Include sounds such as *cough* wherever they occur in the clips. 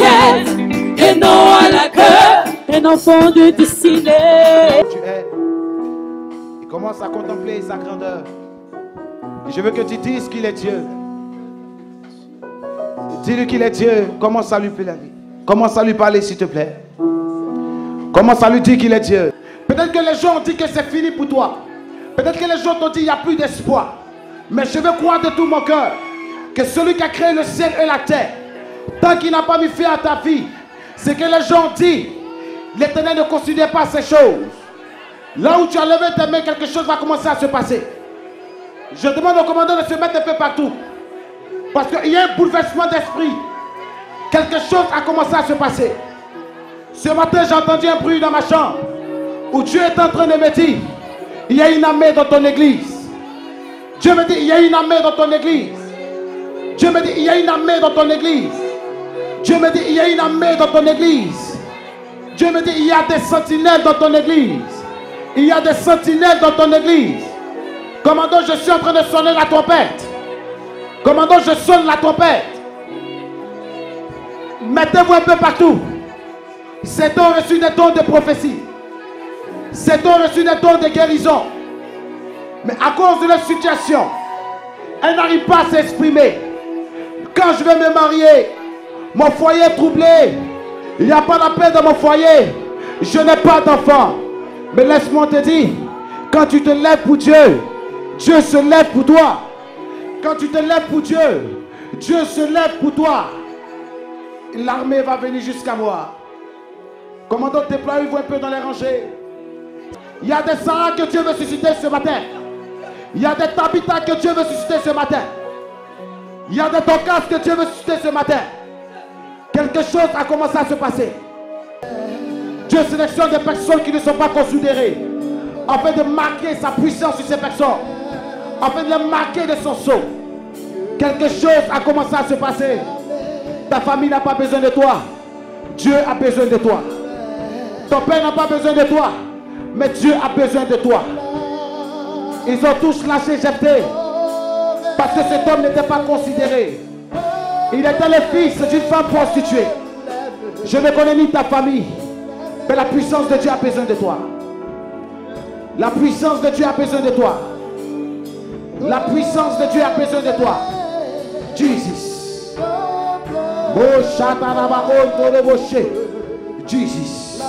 et non à la queue. Un enfant de destinée. Tu es. Il commence à contempler sa grandeur. Et je veux que tu dises qu'il est Dieu. Dis-lui qu'il est Dieu. Commence à lui parler. Commence à lui parler, s'il te plaît. Commence à lui dire qu'il est Dieu. Peut-être que les gens ont dit que c'est fini pour toi. Peut-être que les gens t'ont dit qu'il n'y a plus d'espoir. Mais je veux croire de tout mon cœur que celui qui a créé le ciel et la terre, tant qu'il n'a pas mis fin à ta vie, c'est que les gens dit, l'éternel ne considère pas ces choses. Là où tu as levé tes mains, quelque chose va commencer à se passer. Je demande au commandant de se mettre un peu partout. Parce qu'il y a un bouleversement d'esprit. Quelque chose a commencé à se passer. Ce matin, j'ai entendu un bruit dans ma chambre où Dieu est en train de me dire il y a une armée dans ton église. Dieu me dit il y a une armée dans ton église. Dieu me dit il y a une armée dans ton église. Dieu me dit il y a une armée dans ton église. Dieu me dit il y a des sentinelles dans ton église. Il y a des sentinelles dans ton église. Commandant, je suis en train de sonner la trompette. Commandant, je sonne la trompette. Mettez-vous un peu partout. C'est don reçu des dons de prophétie. C'est don reçu des dons de guérison. Mais à cause de la situation, elle n'arrive pas à s'exprimer. Quand je vais me marier, mon foyer est troublé. Il n'y a pas la paix dans mon foyer. Je n'ai pas d'enfant. Mais laisse-moi te dire, quand tu te lèves pour Dieu, Dieu se lève pour toi. Quand tu te lèves pour Dieu, Dieu se lève pour toi. L'armée va venir jusqu'à moi. Commandant, déployez-vous un peu dans les rangées? Il y a des Sarah que Dieu veut susciter ce matin. Il y a des Tabitha que Dieu veut susciter ce matin. Il y a des Dorcas que Dieu veut susciter ce matin. Quelque chose a commencé à se passer. Dieu sélectionne des personnes qui ne sont pas considérées afin de marquer sa puissance sur ces personnes, afin de les marquer de son sceau. Quelque chose a commencé à se passer. Ta famille n'a pas besoin de toi. Dieu a besoin de toi. Ton père n'a pas besoin de toi. Mais Dieu a besoin de toi. Ils ont tous lâché Jephthé. Parce que cet homme n'était pas considéré. Il était le fils d'une femme prostituée. Je ne connais ni ta famille. Mais la puissance de Dieu a besoin de toi. La puissance de Dieu a besoin de toi. La puissance de Dieu a besoin de toi. Jesus. Jesus.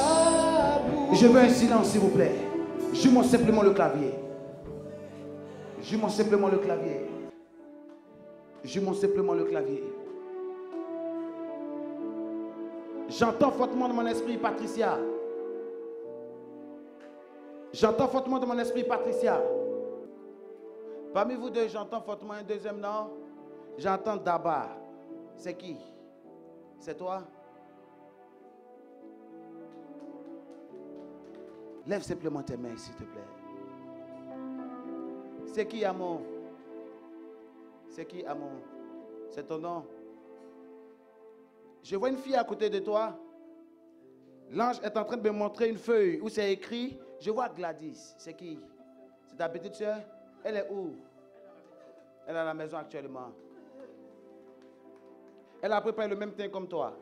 Je veux un silence, s'il vous plaît. Joue-moi simplement le clavier. Joue-moi simplement le clavier. Joue-moi simplement le clavier. J'entends fortement dans mon esprit Patricia. J'entends fortement dans mon esprit Patricia. Parmi vous deux, j'entends fortement un deuxième nom. J'entends Daba. C'est qui? C'est toi? Lève simplement tes mains, s'il te plaît. C'est qui, Amon? C'est qui, Amon? C'est ton nom? Je vois une fille à côté de toi. L'ange est en train de me montrer une feuille où c'est écrit. Je vois Gladys. C'est qui? C'est ta petite soeur Elle est où? Elle est à la maison actuellement. Elle a préparé le même teint comme toi.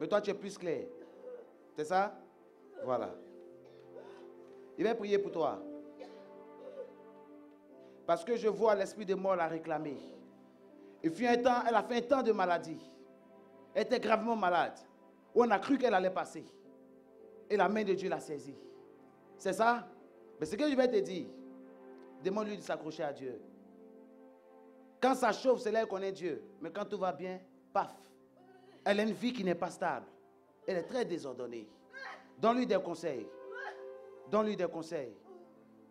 Mais toi, tu es plus clair. C'est ça? Voilà. Il va prier pour toi. Parce que je vois l'esprit de mort la réclamer. Un temps, elle a fait un temps de maladie. Elle était gravement malade. On a cru qu'elle allait passer. Et la main de Dieu l'a saisie. C'est ça? Mais ce que je vais te dire, demande-lui de s'accrocher à Dieu. Quand ça chauffe, c'est là qu'on est Dieu. Mais quand tout va bien, paf. Elle a une vie qui n'est pas stable. Elle est très désordonnée. Donne-lui des conseils. Donne-lui des conseils.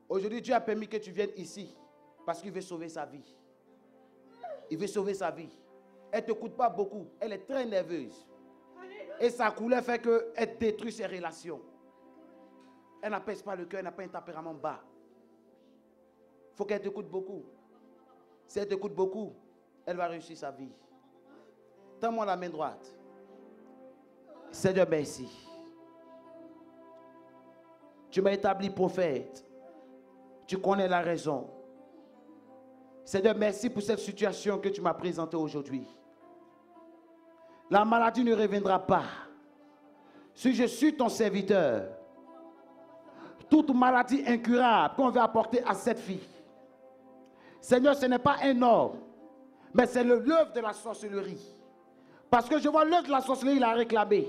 Aujourd'hui, Dieu a permis que tu viennes ici parce qu'il veut sauver sa vie. Il veut sauver sa vie. Elle ne te coûte pas beaucoup. Elle est très nerveuse. Et sa couleur fait qu'elle détruit ses relations. Elle n'apaise pas le cœur, elle n'a pas un tempérament bas. Il faut qu'elle te coûte beaucoup. Si elle te coûte beaucoup, elle va réussir sa vie. Tends-moi la main droite. Seigneur, merci. Tu m'as établi prophète. Tu connais la raison. Seigneur, merci pour cette situation que tu m'as présentée aujourd'hui. La maladie ne reviendra pas. Si je suis ton serviteur, toute maladie incurable qu'on veut apporter à cette fille, Seigneur, ce n'est pas un homme, mais c'est l'œuvre de la sorcellerie. Parce que je vois l'œuvre de la sorcellerie, il a réclamé.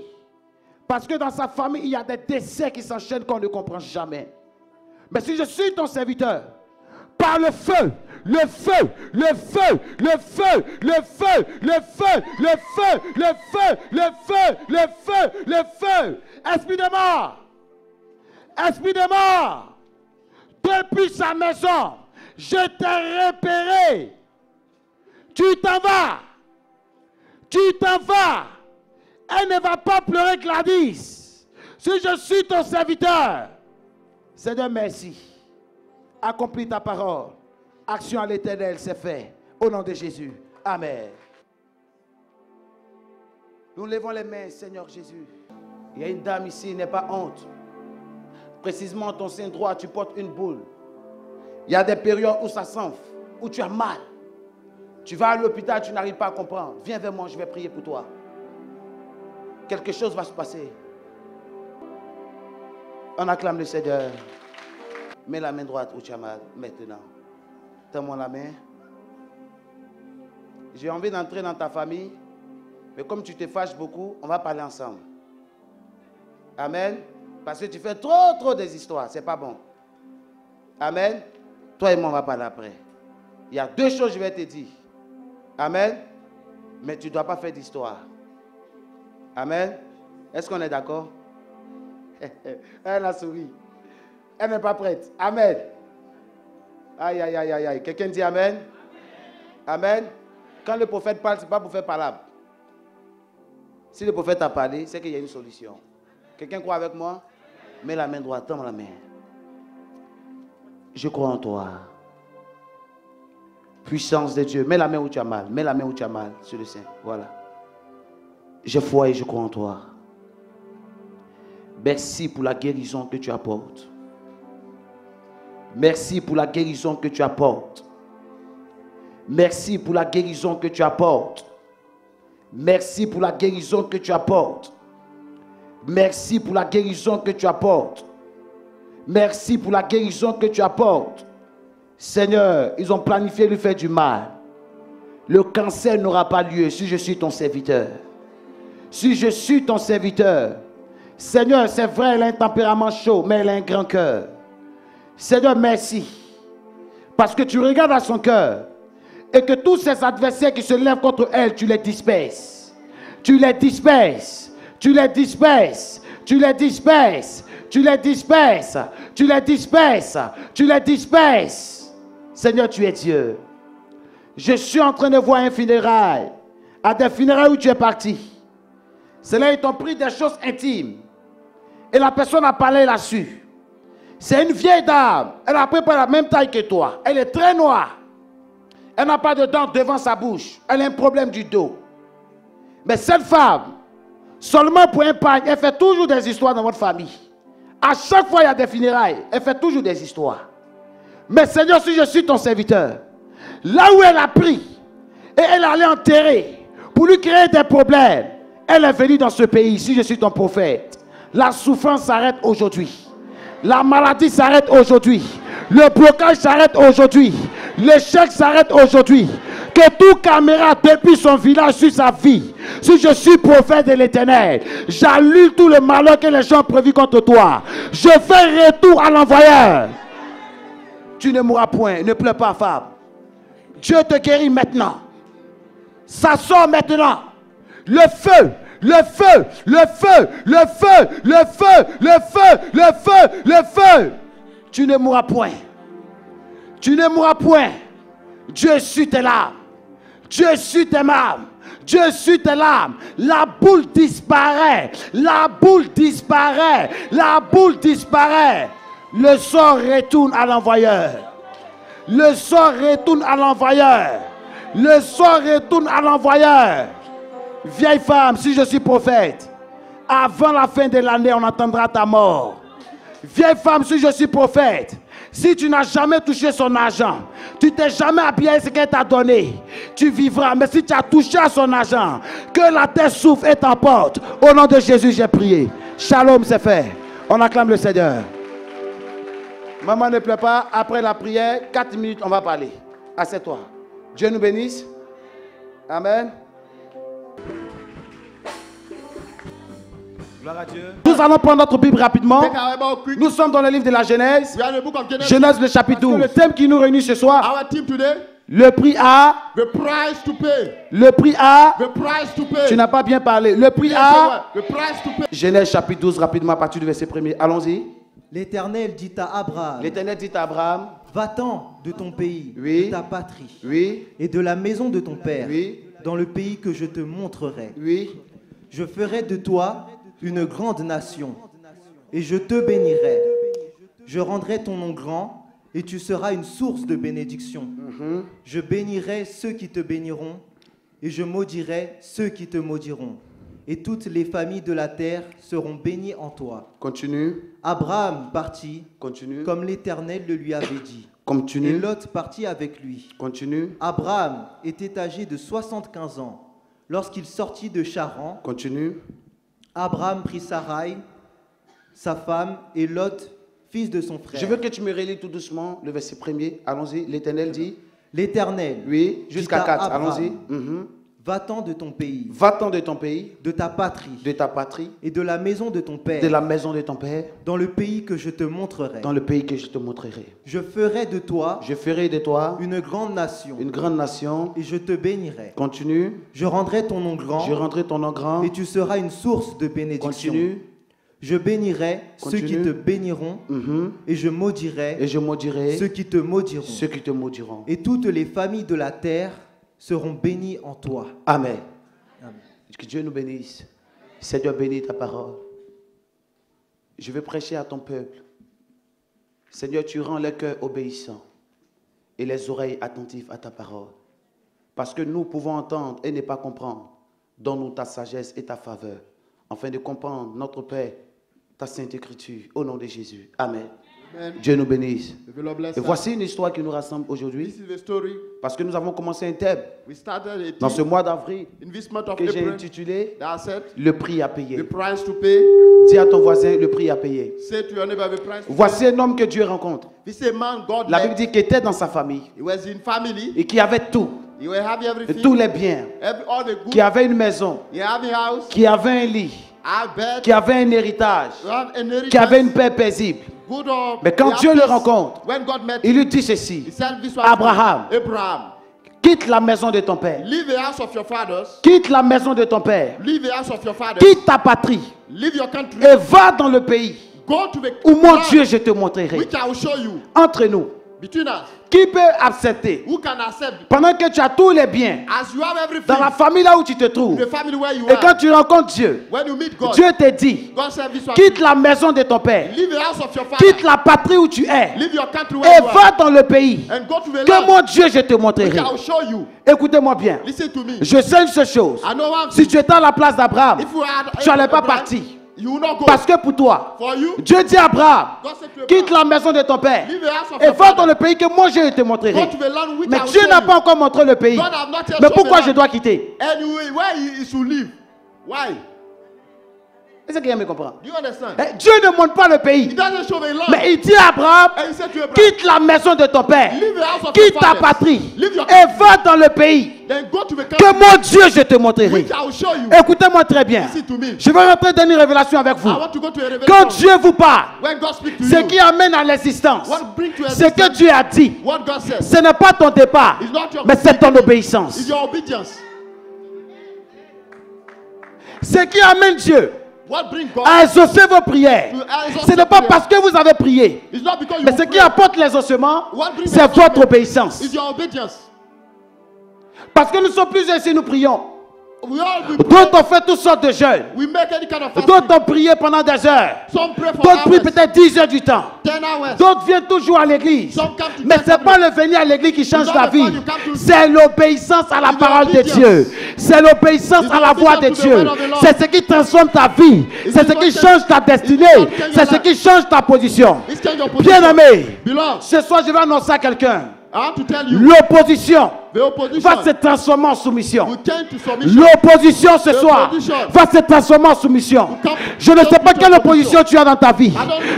Parce que dans sa famille, il y a des décès qui s'enchaînent qu'on ne comprend jamais. Mais si je suis ton serviteur, par le feu, le feu, le feu, le feu, le feu, le feu, le feu, le feu, le feu, le feu, le feu, esprit de mort, esprit de mort, depuis sa maison, je t'ai repéré. Tu t'en vas. Tu t'en vas. Elle ne va pas pleurer Gladys. Si je suis ton serviteur, c'est de merci. Accomplis ta parole. Action à l'éternel, c'est fait. Au nom de Jésus. Amen. Nous levons les mains, Seigneur Jésus. Il y a une dame ici, n'est pas honte. Précisément, ton sein droit, tu portes une boule. Il y a des périodes où ça s'enfle, où tu as mal. Tu vas à l'hôpital, tu n'arrives pas à comprendre. Viens vers moi, je vais prier pour toi. Quelque chose va se passer. On acclame le Seigneur. Mets la main droite où tu as mal maintenant. Tends-moi la main. J'ai envie d'entrer dans ta famille, mais comme tu te fâches beaucoup, on va parler ensemble. Amen. Parce que tu fais trop, trop des histoires. C'est pas bon. Amen. Toi et moi, on va parler après. Il y a deux choses que je vais te dire. Amen. Mais tu ne dois pas faire d'histoire. Amen. Est-ce qu'on est, d'accord? *laughs* Elle a souri. Elle n'est pas prête. Amen. Aïe, aïe, aïe, aïe, aïe. Quelqu'un dit Amen? Amen. Quand le prophète parle, ce n'est pas pour faire parler. Si le prophète a parlé, c'est qu'il y a une solution. Quelqu'un croit avec moi? Mets la main droite, tends la main. Je crois en toi. Puissance de Dieu. Mets la main où tu as mal. Mets la main où tu as mal sur le sein. Voilà. Je foi et je crois en toi. Merci pour la guérison que tu apportes. Merci pour la guérison que tu apportes. Merci pour la guérison que tu apportes. Merci pour la guérison que tu apportes. Merci pour la guérison que tu apportes. Merci pour la guérison que tu apportes. Seigneur, ils ont planifié lui faire du mal. Le cancer n'aura pas lieu si je suis ton serviteur. Si je suis ton serviteur. Seigneur, c'est vrai, elle a un tempérament chaud, mais elle a un grand cœur. Seigneur, merci. Parce que tu regardes à son cœur et que tous ses adversaires qui se lèvent contre elle, tu les disperses. Tu les disperses. Tu les disperses. Tu les disperses. Tu les disperses. Tu les disperses. Tu les disperses. Seigneur, tu es Dieu. Je suis en train de voir un funérail. À des funérailles où tu es parti. C'est là ils t'ont pris des choses intimes. Et la personne a parlé là-dessus. C'est une vieille dame. Elle a peu la même taille que toi. Elle est très noire. Elle n'a pas de dents devant sa bouche. Elle a un problème du dos. Mais cette femme, seulement pour un pagne, elle fait toujours des histoires dans votre famille. À chaque fois, il y a des funérailles. Elle fait toujours des histoires. Mais Seigneur, si je suis ton serviteur, là où elle a pris et elle allait enterrer pour lui créer des problèmes, elle est venue dans ce pays. Si je suis ton prophète, la souffrance s'arrête aujourd'hui. La maladie s'arrête aujourd'hui. Le blocage s'arrête aujourd'hui. L'échec s'arrête aujourd'hui. Que tout caméra depuis son village sur sa vie. Si je suis prophète de l'éternel, j'allume tout le malheur que les gens ont contre toi. Je fais retour à l'envoyeur. Tu ne mourras point. Ne pleure pas, femme. Dieu te guérit maintenant. Ça sort maintenant. Le feu le feu, le feu, le feu, le feu, le feu, le feu, le feu. Tu ne mourras point. Tu ne mourras point. Dieu suit tes larmes. Dieu suit tes larmes. Dieu suit tes larmes. La boule disparaît. La boule disparaît. La boule disparaît. Le sort retourne à l'envoyeur. Le sort retourne à l'envoyeur. Le sort retourne à l'envoyeur. Vieille femme, si je suis prophète, avant la fin de l'année, on attendra ta mort. Vieille femme, si je suis prophète, si tu n'as jamais touché son argent, tu t'es jamais habillé ce qu'elle t'a donné, tu vivras. Mais si tu as touché à son argent, que la terre souffre et t'emporte. Au nom de Jésus, j'ai prié. Shalom, c'est fait. On acclame le Seigneur. Maman ne pleure pas. Après la prière, 4 minutes, on va parler. Assieds-toi. Dieu nous bénisse. Amen. Gloire à Dieu. Nous allons prendre notre Bible rapidement. Nous sommes dans le livre de la Genèse. Genèse, le chapitre 12. Le thème qui nous réunit ce soir, le prix à, the price to pay. le prix à, The price to pay. tu n'as pas bien parlé, le prix à, sir. The price to pay. Genèse chapitre 12, rapidement à partir du verset 1er. Allons-y. L'Éternel dit à Abraham, L'Éternel dit à Abraham, va-t'en de ton pays, Oui. de ta patrie, oui, et de la maison de ton père, Oui. dans le pays que je te montrerai. oui, Je ferai de toi une grande nation, et je te bénirai. Je rendrai ton nom grand, et tu seras une source de bénédiction. Je bénirai ceux qui te béniront, et je maudirai ceux qui te maudiront. Et toutes les familles de la terre seront bénies en toi. continue, Abraham partit, continue, comme l'Éternel le lui avait dit. Et continue, Lot partit avec lui. continue, Abraham était âgé de 75 ans. Lorsqu'il sortit de Charan, continue. Abraham prit Sarai, sa femme, et Lot, fils de son frère. Je veux que tu me relis tout doucement le verset 1er. Allons-y. L'Éternel dit, L'Éternel, oui, jusqu'à à 4. Abraham, Allons-y. Va-t'en de ton pays, Va-t'en de ton pays, de ta patrie, de ta patrie, et de la maison de ton père, de la maison de ton père, dans le pays que je te montrerai. dans le pays que je te montrerai. Je ferai de toi Je ferai de toi une grande nation, une grande nation. et je te bénirai. Continue. Je rendrai ton nom grand, Je rendrai ton nom grand. et tu seras une source de bénédiction. Continue. Je bénirai ceux qui te béniront, Mhm. et je maudirai Et je maudirai ceux qui te maudiront. ceux qui te maudiront. Et toutes les familles de la terre seront bénies en toi. Amen. Amen. Que Dieu nous bénisse? Seigneur, bénis ta parole. Je vais prêcher à ton peuple. Seigneur, tu rends le cœur obéissant et les oreilles attentives à ta parole. Parce que nous pouvons entendre et ne pas comprendre. Donne-nous ta sagesse et ta faveur, afin de comprendre, notre Père, ta sainte écriture. Au nom de Jésus. Amen. Amen. Dieu nous bénisse. Et voici une histoire qui nous rassemble aujourd'hui, parce que nous avons commencé un thème dans ce mois d'avril in this month of que j'ai intitulé Le prix à payer. Dis à ton voisin le prix à payer. Say to your neighbor the price to pay. Voici un homme que Dieu rencontre. La Bible dit qu'il était dans sa famille He was in family. et qui avait tout, tous les biens, qui avait une maison, qui avait un lit. Qui avait un héritage, qui avait une paix paisible. Mais quand Dieu le rencontre, Il lui dit ceci. Abraham. Quitte la maison de ton père, Leave the house of your fathers. quitte la maison de ton père, Leave the house of your fathers. quitte ta patrie Leave your country. et va dans le pays Go to the où mon Dieu je te montrerai. which I will show you. Entre nous, Between us. Qui peut accepter? Who can accept? Pendant que tu as tous les biens as you have everything dans la famille là où tu te trouves the family where you et quand tu rencontres Dieu, When you meet God, Dieu te dit God quitte la maison de ton père, Leave the house of your father. quitte la patrie où tu es Leave your country where et you va are. dans le pays And go to the que mon Dieu je te montrerai. Écoutez-moi bien. Listen to me. Je sais une seule chose. I know one Si tu étais à la place d'Abraham, tu n'allais pas partir. Parce que pour toi, For you, Dieu dit à Abraham, quitte la maison de ton père et va dans le pays que moi je te montrerai. Mais Dieu n'a pas encore montré le pays. Mais pourquoi je dois quitter? Why? Est-ce quelqu'un me comprend? Eh, Dieu ne montre pas le pays. Mais il dit à Abraham, quitte la maison de ton père, quitte ta patrie et va dans le pays que mon Dieu je te montrerai. Écoutez-moi très bien. Je vais rentrer dans une révélation avec vous. Quand. Dieu vous parle, ce qui amène à l'existence, ce que Dieu a dit, what God says, ce n'est pas ton départ, mais c'est ton obéissance. Ce qui amène Dieu à exaucer vos prières, ce n'est pas parce que vous avez prié, mais ce qui apporte l'exaucement, c'est votre obéissance. Parce que nous sommes plusieurs ici, nous prions. D'autres ont fait toutes sortes de jeûnes. D'autres ont prié pendant des heures. D'autres prient peut-être 10 heures du temps. 10 hours. D'autres viennent toujours à l'église. Mais ce n'est pas le venir à l'église qui change the vie. C'est l'obéissance à la parole de. Dieu. C'est l'obéissance à la voix de Dieu. C'est ce qui transforme ta vie. C'est ce qui change- ta destinée. C'est ce qui change ta position. Bien aimé, ce soir je vais annoncer à quelqu'un. L'opposition va se transformer en soumission. L'opposition ce soir va se transformer en soumission. Je ne sais pas quelle opposition tu as dans ta vie.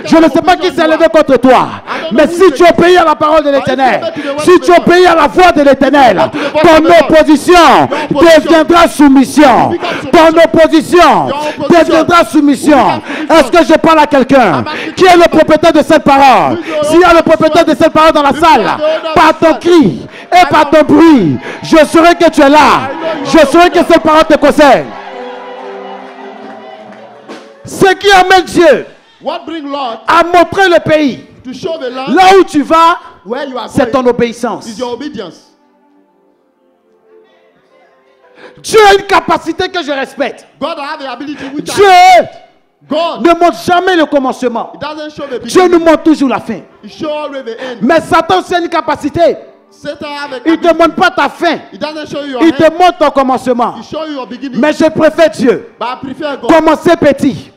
Je ne sais pas qui s'est levé contre toi. Mais si tu obéis à la parole de l'éternel, si tu obéis à la voix de l'éternel, ton opposition deviendra soumission. Ton opposition deviendra soumission. Est-ce que je parle à quelqu'un qui est le propriétaire de cette parole? S'il y a le propriétaire de cette parole dans la salle, par ton cri et par ton bruit, je saurai que tu es là. Je saurai que cette parole te concerne. Ce qui amène Dieu à montrer le pays, to show the land là où tu vas, c'est ton obéissance. Dieu a une capacité que je respecte. God have the ability which Dieu God ne montre jamais le commencement. it doesn't show the Dieu nous montre toujours la fin. Mais Satan aussi a une capacité. Il ne te montre pas ta fin. Il te montre ton commencement. Mais je préfère Dieu. Commencer petit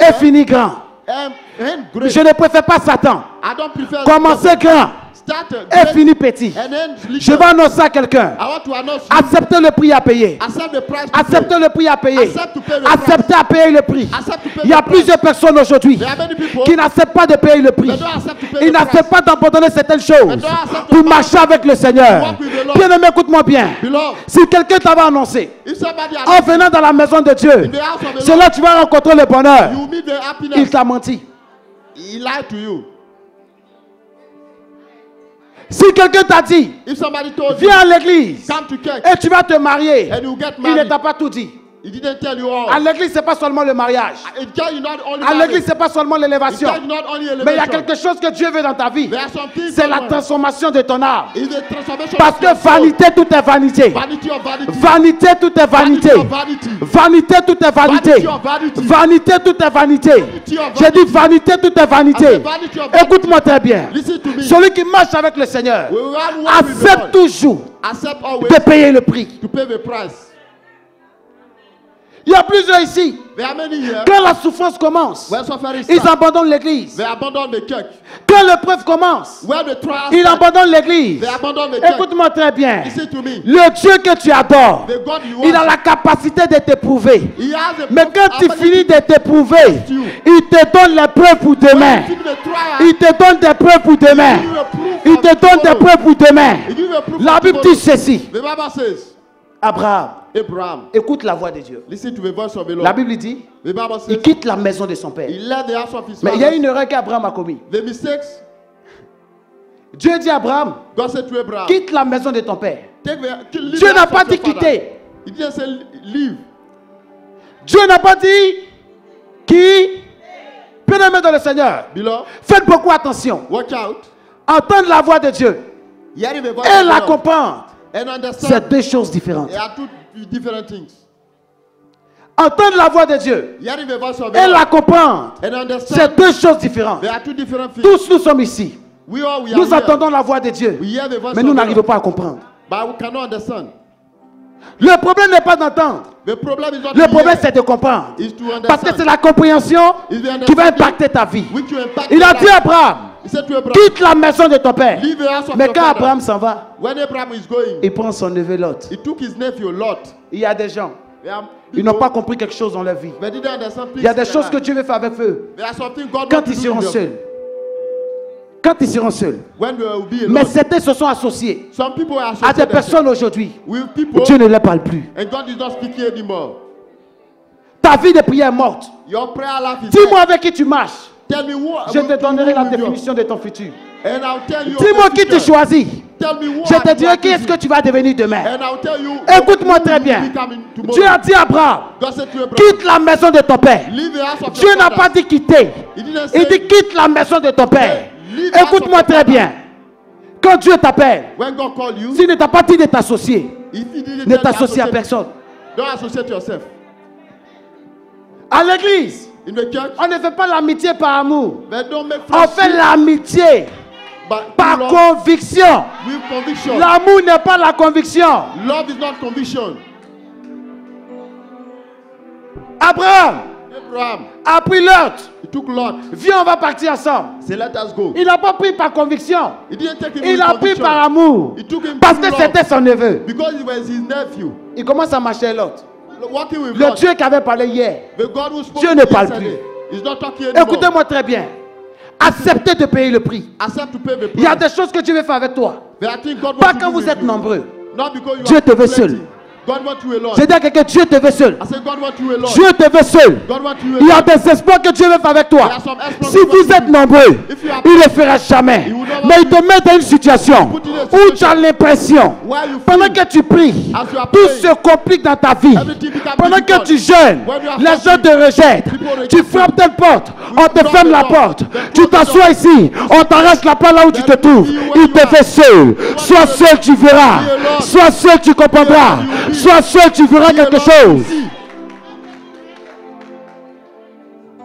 et finir grand. Je ne préfère pas Satan. Commencer grand et finir petit. Je vais annoncer à quelqu'un. Acceptez le prix à payer. Acceptez le prix à payer. Acceptez à payer le prix. Il y a plusieurs personnes aujourd'hui qui n'acceptent pas de payer le prix. Ils n'acceptent pas d'abandonner certaines choses pour marcher avec le Seigneur. Bien aimé, écoute-moi bien. Si quelqu'un t'avait annoncé en venant dans la maison de Dieu, c'est là que tu vas rencontrer le bonheur. Il t'a menti. He lied to you. Si quelqu'un t'a dit, viens à l'église et tu vas te marier, and you get il ne t'a pas tout dit. He didn't tell you all. À l'église, c'est pas seulement le mariage. It tell you not only À l'église, marriage. c'est pas seulement l'élévation. Mais il y a quelque chose que Dieu veut dans ta vie. C'est la transformation de ton âme. Parce que vanité, tout est vanité. Vanity of vanity. Vanité, tout est vanité. Vanité, tout est vanité. Vanité, tout est vanité. J'ai dit vanité, tout est vanité. Écoute-moi très bien. Celui qui marche avec le Seigneur accepte toujours de payer le prix. Il y a plusieurs ici. Quand la souffrance commence, ils abandonnent l'église. Quand l'épreuve commence, ils abandonnent l'église. Écoute-moi très bien. Le Dieu que tu adores, il a la capacité de t'éprouver. Mais quand tu finis de t'éprouver, il te donne les preuves pour demain. Il te donne des preuves pour demain. Il te donne des preuves pour demain. La Bible dit ceci. Abraham, Abraham, écoute la voix de Dieu. listen to the voice of the La Lord. Bible dit, The Bible il quitte la maison de son père. he left the house of his Mais il y a une erreur qu'Abraham a commise. The mistakes, Dieu dit à Abraham, God said to Abraham, quitte la maison de ton père. take the, Dieu n'a pas dit quitter. Leave. Dieu n'a pas dit qui? Bien aimé dans le Seigneur. Beloved, Faites beaucoup attention. watch out. Entendre la voix de Dieu et la comprendre, c'est understand deux choses différentes. they are two different things. Entendre la voix de Dieu et la comprendre, c'est deux choses différentes. Tous nous sommes ici. Nous entendons la voix de Dieu, mais nous n'arrivons pas à comprendre. but we cannot understand. Le problème n'est pas d'entendre. The problem is not Le problème, c'est de comprendre. Parce que c'est la compréhension qui va impacter ta vie. Il a dit à Abraham, Quitte la maison de ton père. Mais quand. Abraham s'en va, il prend son neveu Lot. Il y a des gens, ils n'ont pas compris quelque chose dans leur vie. Il y a des choses que. Dieu veut faire avec eux quand ils seront seuls. Quand ils seront seuls. Mais certains se sont associés à des personnes aujourd'hui. Dieu ne les parle plus. Ta vie de prière est morte. Dis-moi avec qui tu marches. Je te donnerai la définition de ton futur. Dis-moi qui tu choisis. Tell me who Je te dirai qui est-ce que tu vas devenir demain. Écoute-moi très bien. Dieu a dit à Abraham, quitte la maison de ton père. Dieu n'a pas dit quitter. Il dit quitte la maison de ton père. Écoute-moi très bien. Quand Dieu t'appelle, s'il ne t'a pas dit de t'associer, ne t'associe à personne. Don't associate yourself. À l'église, on ne fait pas l'amitié par amour. On fait l'amitié but par conviction. L'amour n'est pas la conviction. Love is not conviction. Abraham Abraham a pris Lot He took Lot. Viens, on va partir ensemble. Say, let us go. Il n'a pas pris par conviction. He didn't take him Il a pris par amour. Parce que c'était son neveu. Because he was his nephew. Il commence à marcher l'autre. Le. Dieu qui avait parlé hier. Dieu ne parle anymore. Écoutez-moi très bien. Acceptez de payer le prix. Il y a des choses que Dieu veut faire avec toi. Pas quand vous êtes nombreux. Dieu te veut seul. J'ai dit à quelqu'un, Dieu te veut seul. Dieu te veut seul. Il y a des espoirs que Dieu veut faire avec toi. Si vous êtes nombreux, il ne le fera jamais. Mais il te met dans une situation où tu as l'impression, pendant que tu pries, tout se complique dans ta vie. Pendant que tu jeûnes, les gens te rejettent. Tu frappes telle porte, on te ferme la porte. Tu t'assois ici, on t'arrache la place là où tu te trouves. Il te fait seul. Sois seul, tu verras. Sois seul, tu comprendras. Sois seul, tu verras quelque chose.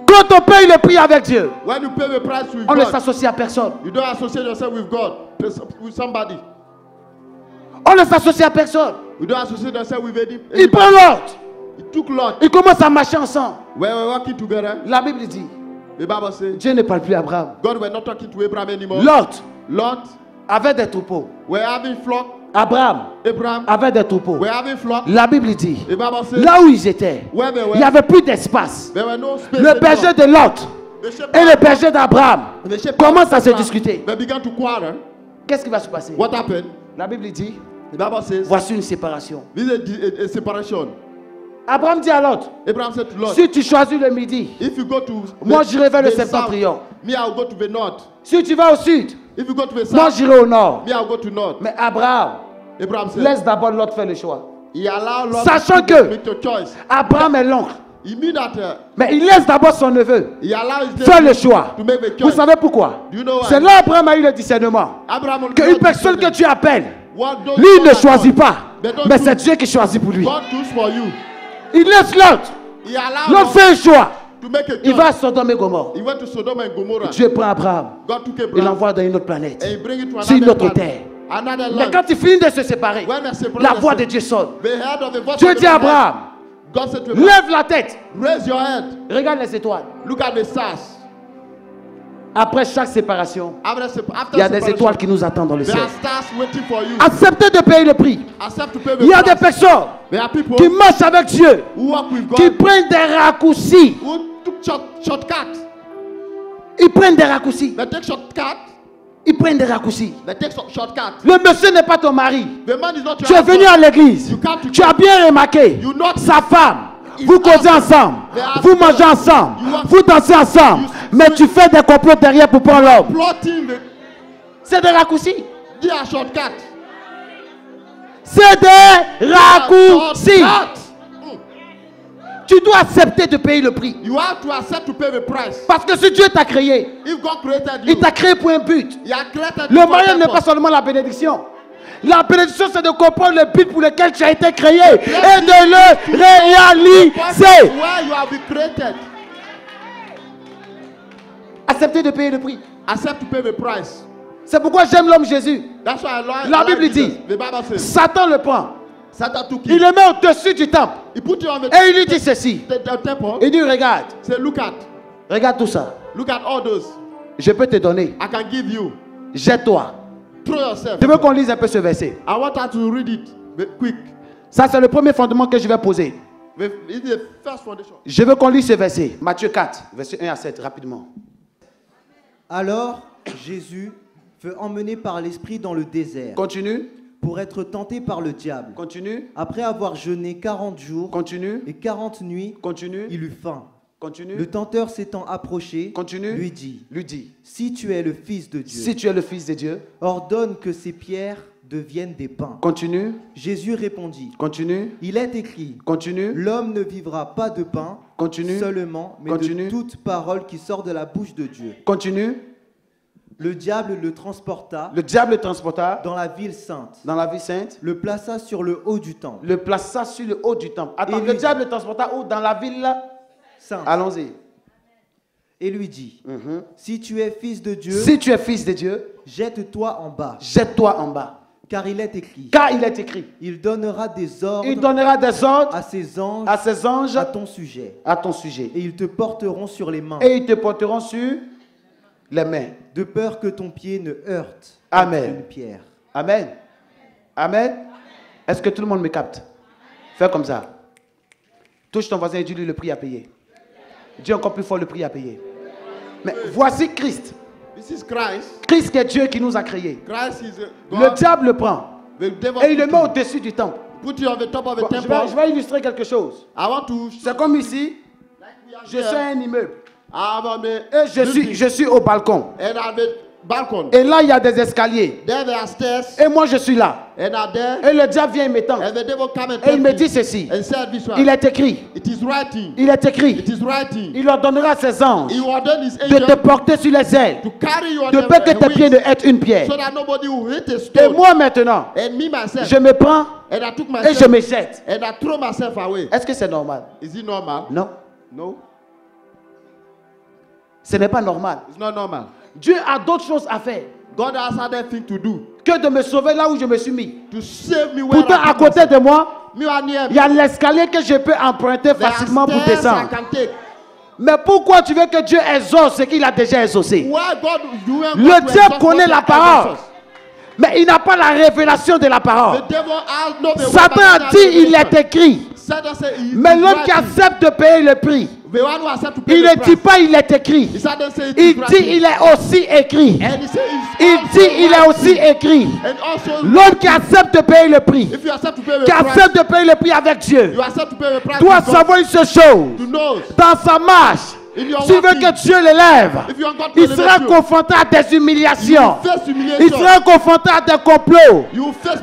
Quand on paye le prix avec Dieu, When you pay the price with on ne s'associe à personne. you don't associate yourself with God, with somebody. On ne s'associe à personne. You don't associate yourself with any. Il prend l'autre. Ils commencent à marcher ensemble. We're working together, La Bible dit, the Bible says Dieu ne parle plus à Abraham. God were not talking to Abraham anymore. Lot Lot avait des troupeaux. Abraham Abraham avait des troupeaux. La Bible dit, là où ils étaient, where they were, il n'y avait plus d'espace. no. Le berger de Lot et le berger d'Abraham commencent à se discuter. Qu'est-ce qui va se passer? What happened? La Bible dit, says voici une séparation. a, a- separation. Abraham dit à Lot, Abraham said to Lot, si tu choisis le midi, if you go to Moi, the- j'irai vers le septentrion. si tu vas au sud, If you go to the moi j'irai au nord. me I'll go to north. Mais Abraham, Abraham said, laisse d'abord Lot faire le choix. he allowed Lot Sachant to que- make the choice. Abraham est l'oncle. He mean that uh, Mais il laisse d'abord son neveu he allowed his faire le choix. to make the Vous savez pourquoi? Do you know why? C'est là Abraham a eu le discernement. Abraham Qu'une personne que tu appelles, lui ne choisit pas. Mais c'est Dieu qui choisit pour lui. God choose for you. Il laisse l'autre. L'autre fait un choix. To make a choice. Il va à Sodome et Gomorre. He went to Sodom and Gomorrah. Dieu prend Abraham. God took Il l'envoie dans une autre planète. and he bring it to another terre. another Mais quand il finit de se séparer, When they separated la voix de Dieu sonne. they heard of the voice Dieu of the dit à. Abraham, God said to Abraham, lève la tête. raise your head. Regarde les étoiles. Look at the stars. Après chaque séparation, il y a des étoiles qui nous attendent dans le ciel. Acceptez de payer le prix. Il y a des personnes qui marchent avec Dieu, qui prennent des raccourcis. Short, shortcut. Ils prennent des raccourcis. They take shortcut. Ils prennent des raccourcis. They take short- shortcut. Le monsieur n'est pas ton mari. The man is not your Tu es venu à l'église. Tu as bien remarqué. You not Sa femme. Vous causez ensemble. Vous mangez ensemble. Vous dansez ensemble. Mais tu fais des complots derrière pour prendre l'homme. C'est des raccourcis. C'est des raccourcis. Tu dois accepter de payer le prix. You have to accept to pay the price. Parce que si Dieu t'a créé, If God created you, il t'a créé pour un but. He has created Le mariage n'est pas seulement la bénédiction. La bénédiction, c'est de comprendre le but pour lequel tu as été créé et de le réaliser. Where you have been created. Accepter de payer le prix. Accept to pay the price. C'est pourquoi j'aime l'homme Jésus. That's why I La Bible dit- The Bible says, Satan le prend. Il le met au-dessus du temple. He put you on the, Et il lui dit ceci. the, the temple. Il dit, regarde, Say, look at, regarde tout ça. look at all those. Je peux te donner. I can give you. Jette-toi. Je veux qu'on lise un peu ce verset? I want her to read it ve- quick. Ça, c'est le premier fondement que je vais poser. Je veux qu'on lise ce verset. Matthieu 4, verset 1 à 7, rapidement. Alors Jésus fut emmené par l'Esprit dans le désert Continue, pour être tenté par le diable. continue, Après avoir jeûné 40 jours continue, et 40 nuits, continue, il eut faim. continue, Le tenteur s'étant approché, continue. lui dit, Lui dit, Si tu es le Fils de Dieu, si tu es le Fils de Dieu, ordonne que ces pierres deviennent des pains. continue, Jésus répondit, continue, Il est écrit, continue, L'homme ne vivra pas de pain Continue. seulement, mais Continue. de toute parole qui sort de la bouche de Dieu. continue. Le diable le transporta Le diable le transporta dans la ville sainte, dans la vie sainte, le plaça sur le haut du temple. le plaça sur le haut du temple. Attends, Et le lui- diable le transporta où? Dans la ville Sainte. Allons-y. Et lui dit, Mhm. Si tu es fils de Dieu, Si tu es fils de Dieu, jette-toi en bas. jette-toi en bas. Car il est écrit, Car il est écrit. il donnera des ordres Il donnera des ordres à ses anges à ses anges à ton sujet, à ton sujet. et ils te porteront sur les mains, Et ils te porteront sur les mains. de peur que ton pied ne heurte Amen. une pierre. Amen. Amen. Est-ce que tout le monde me capte? Fais comme ça. Touche ton voisin et dis-lui le prix à payer. Dis encore plus fort le prix à payer. Mais voici Christ. This is Christ. Christ qui est Dieu qui nous a créés. Christ is Le diable le prend The et il le met au-dessus du temple. Put you on the top of je, temple. vais, je vais illustrer quelque chose. C'est comme ici, we are je suis un immeuble the et je suis, je suis au balcon. Et là, il y a des escaliers. There there are stairs, Et moi, je suis là. and are there, Et le diable vient et come and Et il me dit ceci. Il est écrit. It is writing. Il est écrit. It is writing. Il ordonnera ses anges de te porter sur les ailes, de peur que tes pieds ne heurtent une pierre. so Et moi maintenant, me myself, je me prends and I took et je me jette. Est-ce que c'est normal? Is it normal? Non, No, ce n'est pas normal. it's not normal. Dieu a d'autres choses à faire God has other to do que de me sauver là où je me suis mis. to save me where Pourtant, I à côté de moi, il y a l'escalier que je peux emprunter There facilement pour I descendre. can take. Mais pourquoi tu veux que Dieu exauce ce qu'il a déjà exaucé? God Le exalt connaît la parole, mais il n'a pas la révélation de la parole. Satan a dit il est écrit. Mais is l'homme qui accepte de payer le prix, Il ne dit pas il est écrit. Il dit il est aussi écrit. Il dit il est aussi écrit. Also, L'homme qui accepte de payer le prix, qui accepte de payer le prix avec Dieu, doit savoir une seule chose. Dans sa marche, s'il veut que Dieu l'élève, il sera confronté à des humiliations. Il sera confronté à des complots.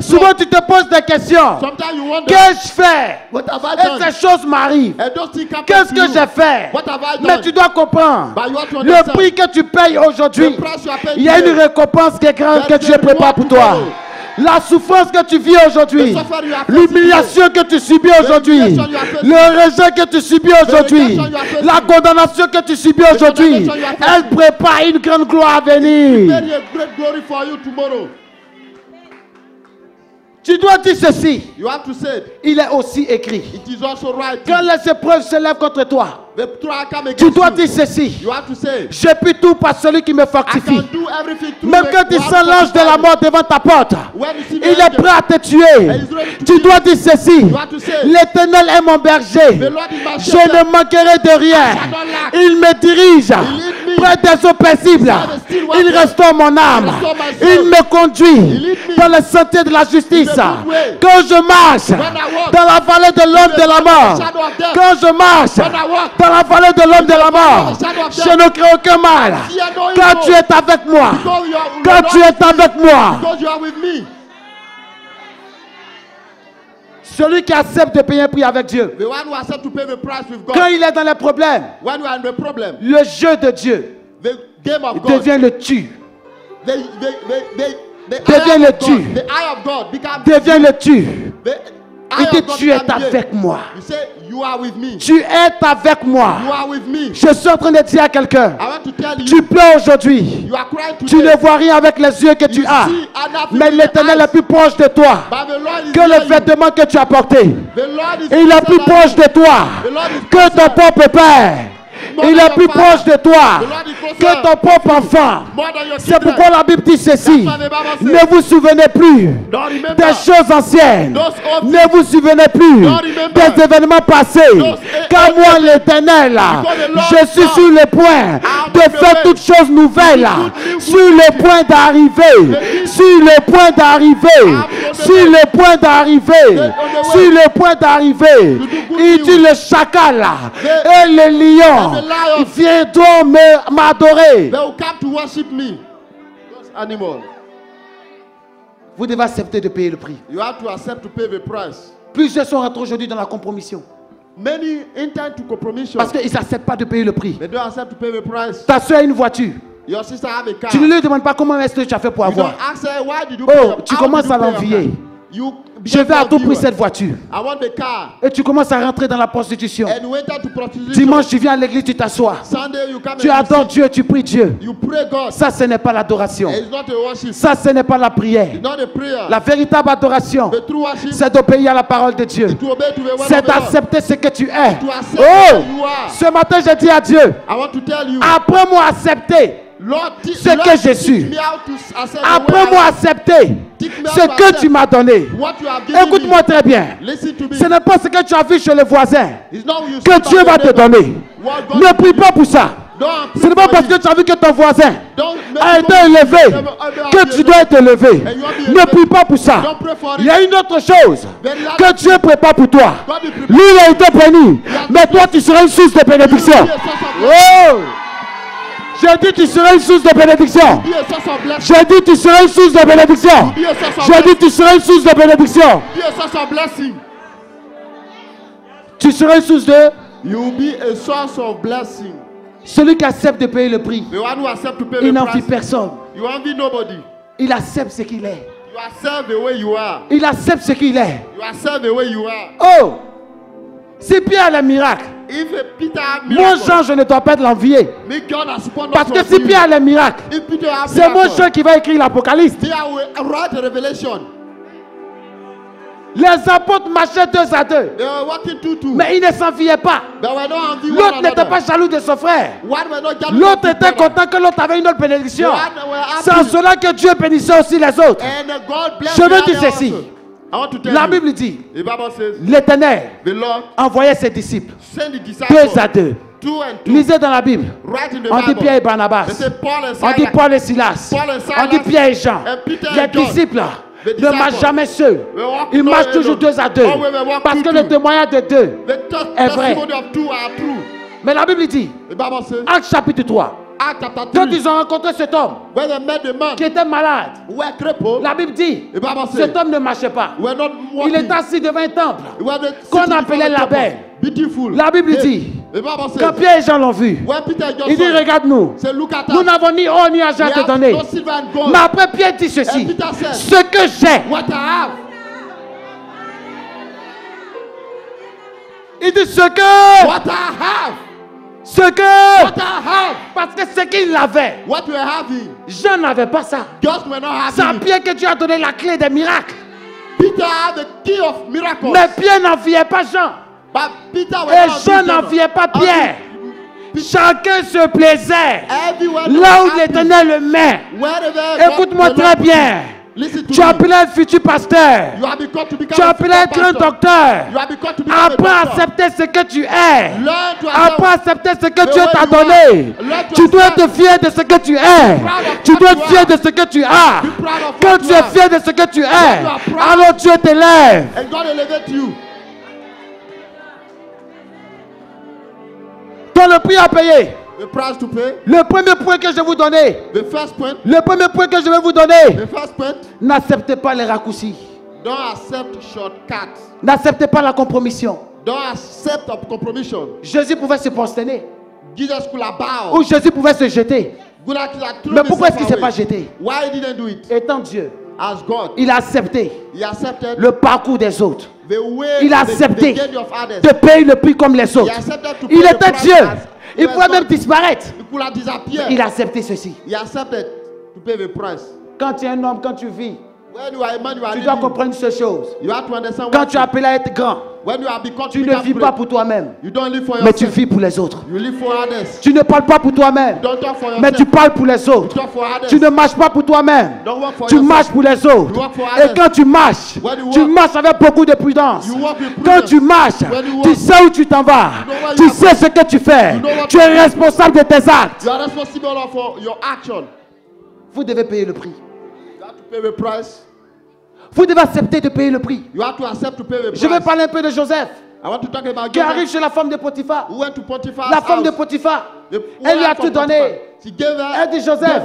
Souvent, tu te poses des questions. Qu'ai-je fait? Et ces choses m'arrivent? Qu'est-ce que j'ai fait? Mais tu dois comprendre. Le prix que tu payes aujourd'hui, il y a une récompense qui est grande que Dieu prépare pour toi. La souffrance que tu vis aujourd'hui, l'humiliation que tu subis aujourd'hui, le rejet que tu subis aujourd'hui, la condamnation que tu subis aujourd'hui, elle prépare une grande gloire à venir. Tu dois dire ceci, You have to say il est aussi écrit. It is also right. Quand les épreuves se lèvent contre toi, tu dois dire ceci. You have to say, Je puis tout par celui qui me fortifie. Même quand tu sens l'ange de la mort devant ta porte, il est prêt à te tuer. Tu dois dire ceci. L'éternel est mon berger. Je ne manquerai de rien. Il me dirige. Près des eaux paisibles. Il restaure mon âme. Il me conduit dans le sentier de la justice. Quand je marche dans la vallée de l'homme de la mort. Quand je marche dans la vallée de l'homme de la mort. Je ne crains aucun mal. Quand tu es avec moi. Quand tu es avec moi. because you are with me. Celui qui accepte de payer un prix avec Dieu. The one who accept to pay the price with God. Quand il est dans les problèmes, When you are in the problem, le jeu de Dieu the game of God, devient le tu. Devient le tu. Devient le tu. Il dit tu es avec moi. Tu es avec moi. Je suis en train de dire à quelqu'un. Tu pleures aujourd'hui. Tu ne vois rien avec les yeux que tu as. Mais l'éternel est plus proche de toi que le vêtement que tu as porté. Il est plus proche de toi que ton propre père. Il est plus proche de toi que ton propre enfant. C'est pourquoi la Bible dit ceci. Ne vous souvenez plus des choses anciennes. Ne vous souvenez plus des événements passés. Car moi, l'éternel, je suis sur le point de faire toutes choses nouvelles. Sur le point d'arriver. Sur le point d'arriver. Sur le point d'arriver. Sur le point d'arriver. Il dit le chacal et le lion. Viens donc m'adorer. They will come to worship me. Those animals. Vous devez accepter de payer le prix. You have to accept to pay the price. Plusieurs sont rentrés aujourd'hui dans la compromission. Many intend to compromission. Parce qu'ils n'acceptent pas de payer le prix. They don't accept to pay the price. Ta soeur a une voiture. Your sister have a car. Tu ne lui demandes pas comment est-ce que tu as fait pour you avoir. ask her why did you Oh, pay. tu how commences à l'envier. Je veux à tout prix cette voiture. Et tu commences à rentrer dans la prostitution. Dimanche, tu viens à l'église, tu t'assois. Tu adores. Dieu, tu pries Dieu. Ça, ce n'est pas l'adoration. Ça, ce n'est pas la prière. La véritable adoration, c'est d'obéir à la parole de Dieu. C'est d'accepter ce que tu es. Oh! Ce matin, j'ai dit à Dieu, I want to tell you. apprends-moi à accepter. Ce que je suis. me how to accept the Apprends-moi à way I accepter ce que tu m'as donné. Écoute-moi très bien. Ce n'est pas ce que tu as vu chez le voisin que Dieu va te donner. Ne prie pas pour ça. Ce n'est pas parce que tu as vu que ton voisin a été élevé que tu dois être élevé. Ne prie pas pour ça. Il y a une autre chose que Dieu prépare pour toi. Lui, il a été béni. Mais toi, tu seras une source de bénédiction. Oh! J'ai dit, tu seras une source de bénédiction. J'ai dit, tu seras une source de bénédiction. J'ai dit, tu seras une source de bénédiction. Tu seras une source de You be a source of blessing. celui qui accepte de payer le prix. The one who accept to pay Il n'envie personne. You envy nobody. Il accepte ce qu'il est. You accept the way you are. Il accepte ce qu'il est. You accept the way you are. Oh! Si Pierre le miracle, Miracle, Jean, je ne dois pas être l'envier. Parce que si. Pierre a le miracle, If Peter have c'est miracle, Jean qui va écrire l'Apocalypse. Les apôtres marchaient deux à deux. They were walking two two. Mais ils ne s'enviaient pas. L'autre n'était pas jaloux de son frère. L'autre était content que l'autre avait une autre bénédiction. C'est en cela que Dieu bénissait aussi les autres. Je veux dire ceci. La. Bible dit, l'Éternel envoyait ses disciples deux à deux. Lisez dans la Bible. On dit. Pierre et Barnabas. On dit. Paul et Silas. On dit Pierre et Jean. Les disciples ne marchent jamais seuls. Ils marchent toujours deux à deux. Parce que le témoignage de deux. Est vrai. Mais la Bible dit, Acte chapitre 3, Acts chapter quand 3, ils ont rencontré cet homme qui était malade, la Bible dit, cet homme ne marchait pas. Il est assis devant un temple. Qu'on appelait la belle. La Bible dit, Quand Pierre et Jean l'ont vu, il dit, regarde-nous, nous us. n'avons ni or ni argent à te donner. Mais après Pierre dit ceci, ce que j'ai, il dit ce que, what I have, ce que, what I have, parce que ce qu'il avait, what are having. Jean n'avait pas ça. Just we're not C'est à having. it. Pierre que Dieu a donné la clé des miracles. Peter had the key of miracles. Mais Pierre n'enviait pas Jean. But Peter was Et Jean n'enviait pas Pierre. Chacun se plaisait. Là où l'éternel le met. Écoute-moi God- très bien. Tu me. appelais un futur pasteur. Tu a appelais future être un pastor. docteur. You have been called to become a Apprends à doctor. accepter ce que tu es. À accepter ce que Dieu t'a donné. Tu dois être fier de ce que tu es. Tu dois être fier de ce que tu as. Quand tu es fier de ce que tu es, alors Dieu t'élève. Ton le prix à payer. The price to pay. Le premier point que je vais vous donner. The first point. Le premier point que je vais vous donner. The first point. N'acceptez pas les raccourcis. Don't accept shortcuts. N'acceptez pas la compromission. Don't accept a compromission. Jésus pouvait se prosterner. Jesus could Ou. Jésus pouvait se jeter. Mais pourquoi est-ce qu'il ne s'est pas jeté? Why he didn't do it? Étant Dieu, As God. il a accepté He accepted le parcours des autres. the way Il a accepté de payer le prix comme les autres. Il était Dieu. Il pouvait même disparaître. Il a accepté ceci. He accepted to pay the price. Quand tu es un homme, quand tu vis, Tu dois comprendre une seule chose. You have to understand Quand tu es appelé à être grand, tu ne vis pas pour toi-même, mais tu vis pour les autres. Tu ne parles pas pour toi-même, mais tu parles pour les autres. Tu ne marches pas pour toi-même. Tu marches pour les autres. Et quand tu marches, tu marches avec beaucoup de prudence. Quand tu marches, tu sais où tu t'en vas. Tu sais ce que tu fais. Tu es responsable de tes actes. Vous devez payer le prix. Vous devez accepter de payer le prix. You have to accept to pay the price. Je vais parler un peu de Joseph I want to talk about qui arrive chez la femme de Potiphar. who went to Potiphar's La femme de. Potiphar, The elle lui a tout donné. Potiphar. She gave her, Elle dit Joseph,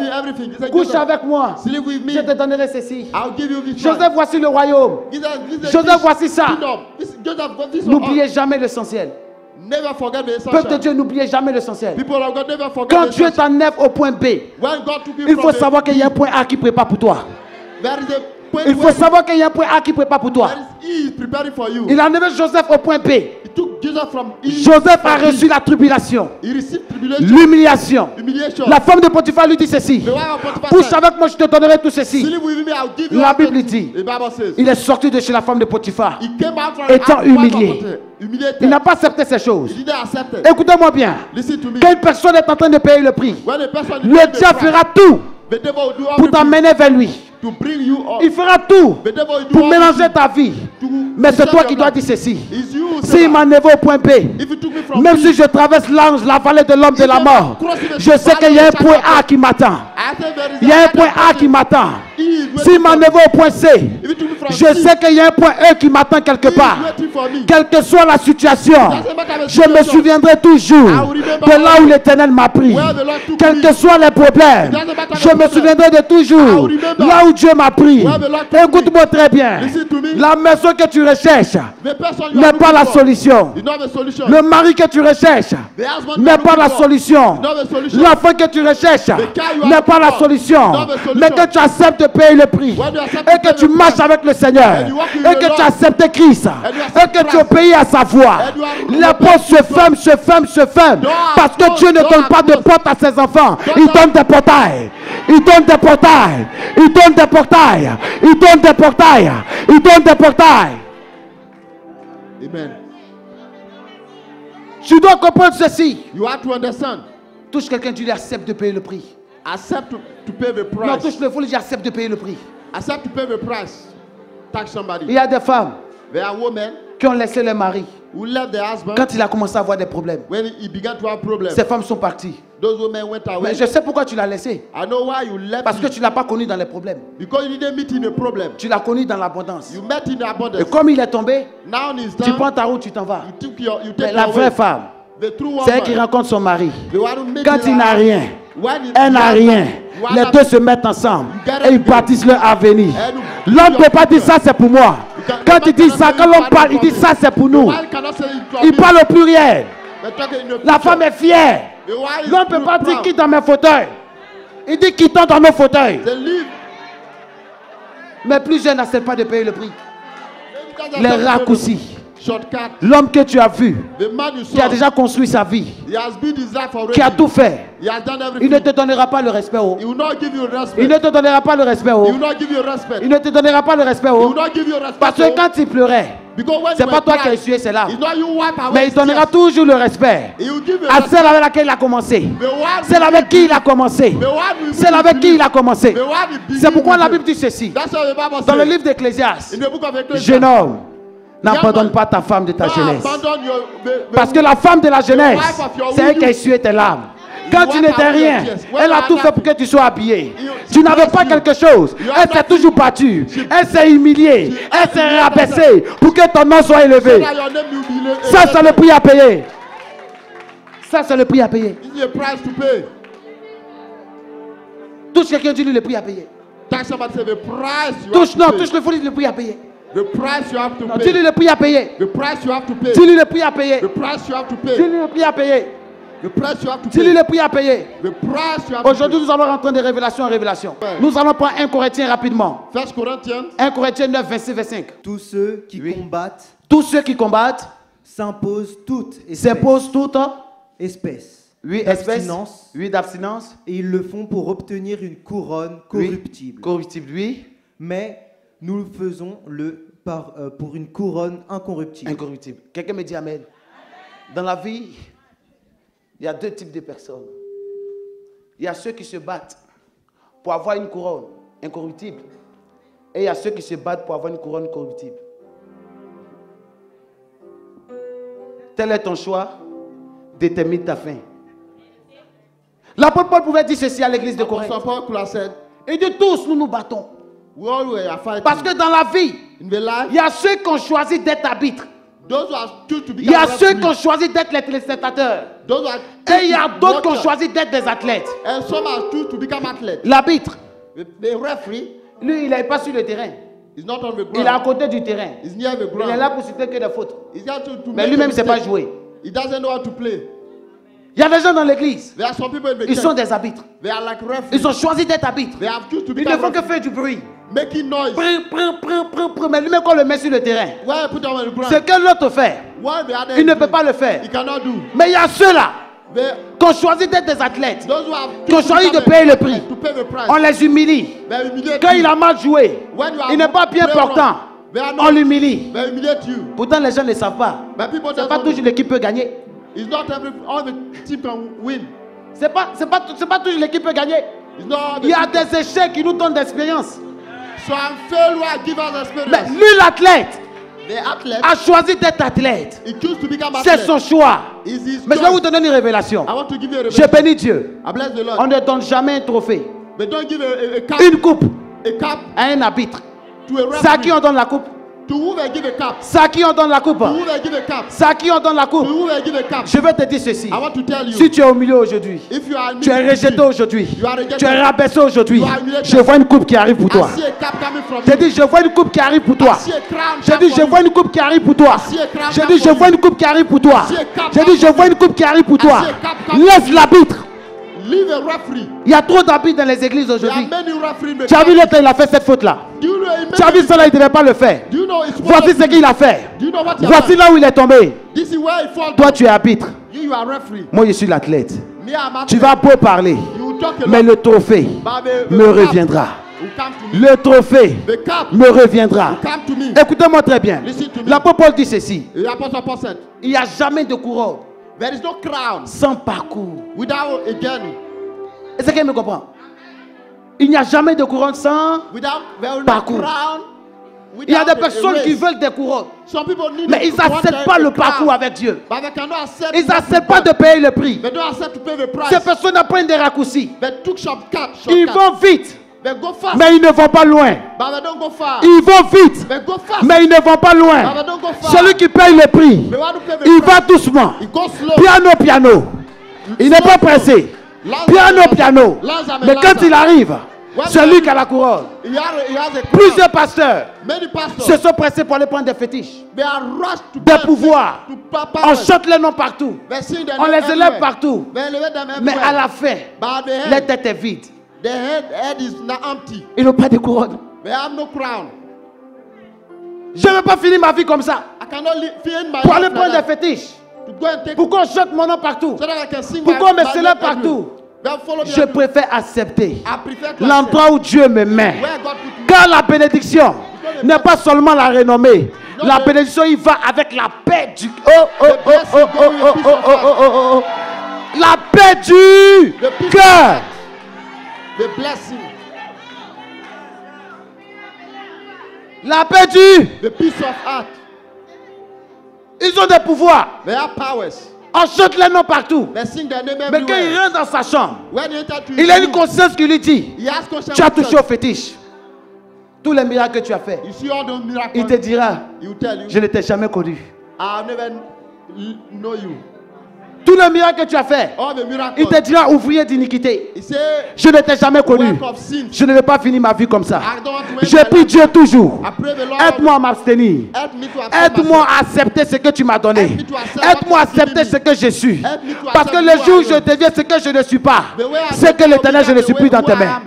said, couche Joseph, avec moi. sleep with me. Je te donnerai ceci. I'll give you this Joseph, voici le royaume. This this Joseph, this voici ça. N'oubliez jamais l'essentiel. Never forget the Peuple de essential. Dieu, n'oubliez jamais l'essentiel. Quand Dieu essential. t'enlève au point B, il faut savoir qu'il y a un point A qui prépare pour toi. Il faut savoir qu'il y a un point A qui prépare pour toi. you. Il a enlevé Joseph au point B. E. Joseph a from reçu E. la tribulation, l'humiliation. humiliation. La femme de Potiphar lui dit ceci. Said, avec moi, je te donnerai tout ceci. La everything." Bible dit. Il est sorti de chez la femme de Potiphar. Étant humilié. Il n'a pas accepté ces choses. Écoutez-moi bien. Une personne est en train de payer le prix, le diable fera tout pour t'amener vers lui. To bring you up. Il fera tout The devil pour mélanger ta vie. Mais c'est to toi qui dois dire ceci. Who S'il enlevé au point B, même si je traverse l'ange, la vallée de l'homme de la mort, je sais qu'il y a un point A qui m'attend. Il y a un point A qui m'attend. Waiting S'il m'a for me. enlevé au point C, Je sais qu'il y a un point E qui m'attend quelque part. Quelle que soit la situation, je me souviendrai toujours will remember de là où l'Éternel m'a pris. Quels que soient les problèmes, je me souviendrai de toujours will remember. là où Dieu m'a pris. Écoute-moi très bien. La maison que tu recherches n'est pas la solution. Le mari que tu recherches n'est pas la solution. L'enfant que tu recherches n'est pas la solution. Mais que tu acceptes de payer le prix et que tu marches avec le Seigneur et que tu acceptes Christ et que tu obéis à sa voix. Les portes se ferment, se ferment, se ferment Door parce que Dieu ne donne pas de porte à ses enfants. Il donne des portails. Il donne des portails. Il donne des portails. Il donne des portails. Il donne des portails. Amen. Tu dois comprendre ceci. You have to understand. Touche quelqu'un, tu lui acceptes de payer le prix. Accept to, to pay the Non, price. touche le fou, j'accepte de payer le prix. Accept to pay the price. Touch Il y a des femmes There are women qui ont laissé leur mari. who left their husband Quand il a commencé à avoir des problèmes, when he began to have problems. ces femmes sont parties. Those women went away. Mais je sais pourquoi tu l'as laissé. I know why you left Parce que tu ne l'as pas connu dans les problèmes. Because you didn't meet in a problem. Tu l'as connu dans l'abondance. You met in Et comme il est tombé, Now he's tu prends ta route, tu t'en vas. You took your, you Mais la vraie way. femme, c'est elle qui rencontre son mari. Quand il n'a rien, Elle n'a rien. Les deux se mettent ensemble et ils bâtissent leur avenir. And L'homme ne peut pas dire ça, c'est pour moi. Quand il dit ça, quand l'homme parle, il dit ça, c'est pour nous. Il parle au pluriel. La femme est fière. L'homme ne peut pas dire qui dans mes fauteuils. Il dit quittons dans nos fauteuils. Mais plusieurs n'acceptent pas de payer le prix. Les raccourcis. L'homme que tu as vu, qui a déjà construit sa vie, qui a tout fait, il ne te donnera pas le respect. oh. Respect. Il ne te donnera pas le respect. Oh. Il ne te donnera pas le respect. Oh. Parce que oh. quand il pleurait, c'est pas toi qui as essuyé wipe away Mais il donnera toujours le respect à celle avec laquelle il a commencé. Celle avec qui il a commencé. Celle avec qui il a commencé. C'est pourquoi la. Bible dit ceci. Dans le livre d'Ecclésias, In the book of Ecclesiastes. jeune homme, n'abandonne pas ta femme de ta jeunesse. Parce que la femme de la jeunesse, c'est elle qui a essuyé tes larmes. Quand tu n'étais rien, elle a tout fait pour que tu sois habillé. Tu n'avais pas quelque chose. Elle s'est toujours battue. Elle s'est humiliée. Elle s'est rabaissée pour que ton nom soit so élevé. Ça, c'est le prix à payer. Ça, c'est le prix à payer. Touche quelqu'un, dis-lui le prix à payer. Touche, non, touche le fou, dis le prix à payer. The price you have to pay. dis-lui le prix à payer. The price you have to pay. Dis-lui le prix à payer. The price you have to pay. Dis-lui le prix à payer. The price you have to Dis-lui pay. le prix à payer. The price you have to Aujourd'hui, nous allons rentrer de révélation en révélation. Ouais. Nous allons prendre 1 Corinthiens rapidement. pay. First Corinthians 1 Corinthiens 9, 26, 25. Tous ceux qui Oui. combattent Tous ceux qui combattent s'imposent toute espèce, s'imposent toute espèce. oui, D'abstinence. oui, d'abstinence, Et ils le font pour obtenir une couronne oui, corruptible. corruptible, oui, Mais nous le faisons le par, euh, pour une couronne incorruptible. incorruptible. Quelqu'un me dit Amen. Dans la vie, il y a deux types de personnes. Il y a ceux qui se battent pour avoir une couronne incorruptible. Et il y a ceux qui se battent pour avoir une couronne corruptible. Tel est ton choix, détermine ta fin. L'apôtre Paul pouvait dire ceci à l'église de Corinthe. Il dit tous, nous nous battons. Parce que dans la vie, il y a ceux qui ont choisi d'être arbitres. Il y a ceux qui ont choisi d'être les téléspectateurs. Et il y a d'autres qui ont choisi d'être des athlètes. L'arbitre, lui, il n'est pas sur le terrain. is not on the ground. Il est à côté du terrain. Il est là pour citer que des fautes. Mais lui-même ne sait pas jouer. He doesn't know how to play. Il y a des gens dans l'église. Ils sont des arbitres. Ils ont choisi d'être arbitres. Ils ne font que faire du bruit. Mais lui-même, quand le met sur le terrain, ce que l'autre fait, il ne peut pas le faire. Mais il y a ceux-là qui ont choisi d'être des athlètes, qui ont choisi de payer le prix. On les humilie. Quand il a mal joué, il n'est pas bien portant. On l'humilie. Pourtant, les gens ne le savent pas. C'est pas toujours l'équipe peut gagner. It's not every all the team can win. C'est pas, c'est pas, c'est pas toujours l'équipe peut gagner. Il y a des échecs qui nous donnent d'expérience. So Mais lui, l'athlète, a choisi d'être athlète. C'est son choix. Mais je vais vous donner une révélation. Je bénis Dieu. On ne donne jamais un trophée, une coupe à un arbitre. C'est à qui on donne la coupe? C'est qui on donne la coupe. Qui donne la coupe. Je vais te dire ceci. Si tu es au milieu aujourd'hui, tu es rejeté aujourd'hui, tu es rabaissé aujourd'hui, je vois une coupe qui arrive pour toi. J'ai dit, je vois une coupe qui arrive pour toi. J'ai dit, je vois une coupe qui arrive pour toi. Je vois je vois une coupe qui arrive pour toi. Lève l'arbitre. Il y a trop d'habits dans les églises aujourd'hui. Tu as vu l'autre, il a fait cette faute-là. Tu as vu cela, il ne devait pas le faire. Voici ce qu'il a fait. Voici là où il est tombé. Toi, tu es arbitre. Moi, je suis l'athlète. Tu vas beau parler, mais le trophée me reviendra. Le trophée me reviendra. Écoutez-moi très bien. L'apôtre Paul dit ceci. Il n'y a jamais de couronne There is no crown sans parcours. without a journey. Est-ce que quelqu'un me comprend? Il n'y a jamais de couronne sans... Without no Parcours. crown. Il y a des personnes qui veulent des couronnes, Some people need mais ils n'acceptent pas le parcours avec Dieu. But they cannot accept Ils n'acceptent pas de payer le prix. They don't accept to pay the price. Ces personnes apprennent des raccourcis. Ils vont vite. Mais ils ne vont pas loin. Ils vont vite. Mais ils ne vont pas loin. Celui qui paye le prix, il va doucement. Piano, piano. Il n'est pas pressé. Piano, piano. Mais quand il arrive, celui qui a la couronne. Plusieurs pasteurs se sont pressés pour aller prendre des fétiches, des pouvoirs. On chante les noms partout. On les élève partout. Mais à la fin, les têtes est vides the head, head is now empty. Ils n'ont pas de couronne. They have no crown. Je ne veux pas finir ma vie comme ça. I cannot my Pour aller prendre des fétiches. Pour qu'on chante mon nom partout. so on me célèbre partout Je préfère accepter l'endroit où Dieu me met. Car la bénédiction n'est pas seulement la renommée. La bénédiction, il va avec la paix du... Oh, oh, oh, oh, oh, oh, oh, oh, oh, oh, oh. La paix du cœur. The blessing, La paix du... the peace of heart. Ils ont des pouvoirs. They have powers. On chante les noms partout. Mais quand il rentre dans sa chambre, il a une conscience qui lui dit, tu as touché au fétiche. Tous les miracles que tu as fait. You see all those miracles. Il te dira, je ne t'ai jamais connu. I'll never know you. Tout le miracle que tu as fait, il te dira ouvrier d'iniquité. Je ne t'ai jamais connu. Je ne vais pas finir ma vie comme ça. Je prie Dieu toujours. Aide-moi à m'abstenir. Aide-moi à accepter ce que tu m'as donné. Aide-moi à accepter ce que je suis. Parce que le jour où je deviens ce que je ne suis pas, c'est que l'éternel, je ne suis plus dans tes mains.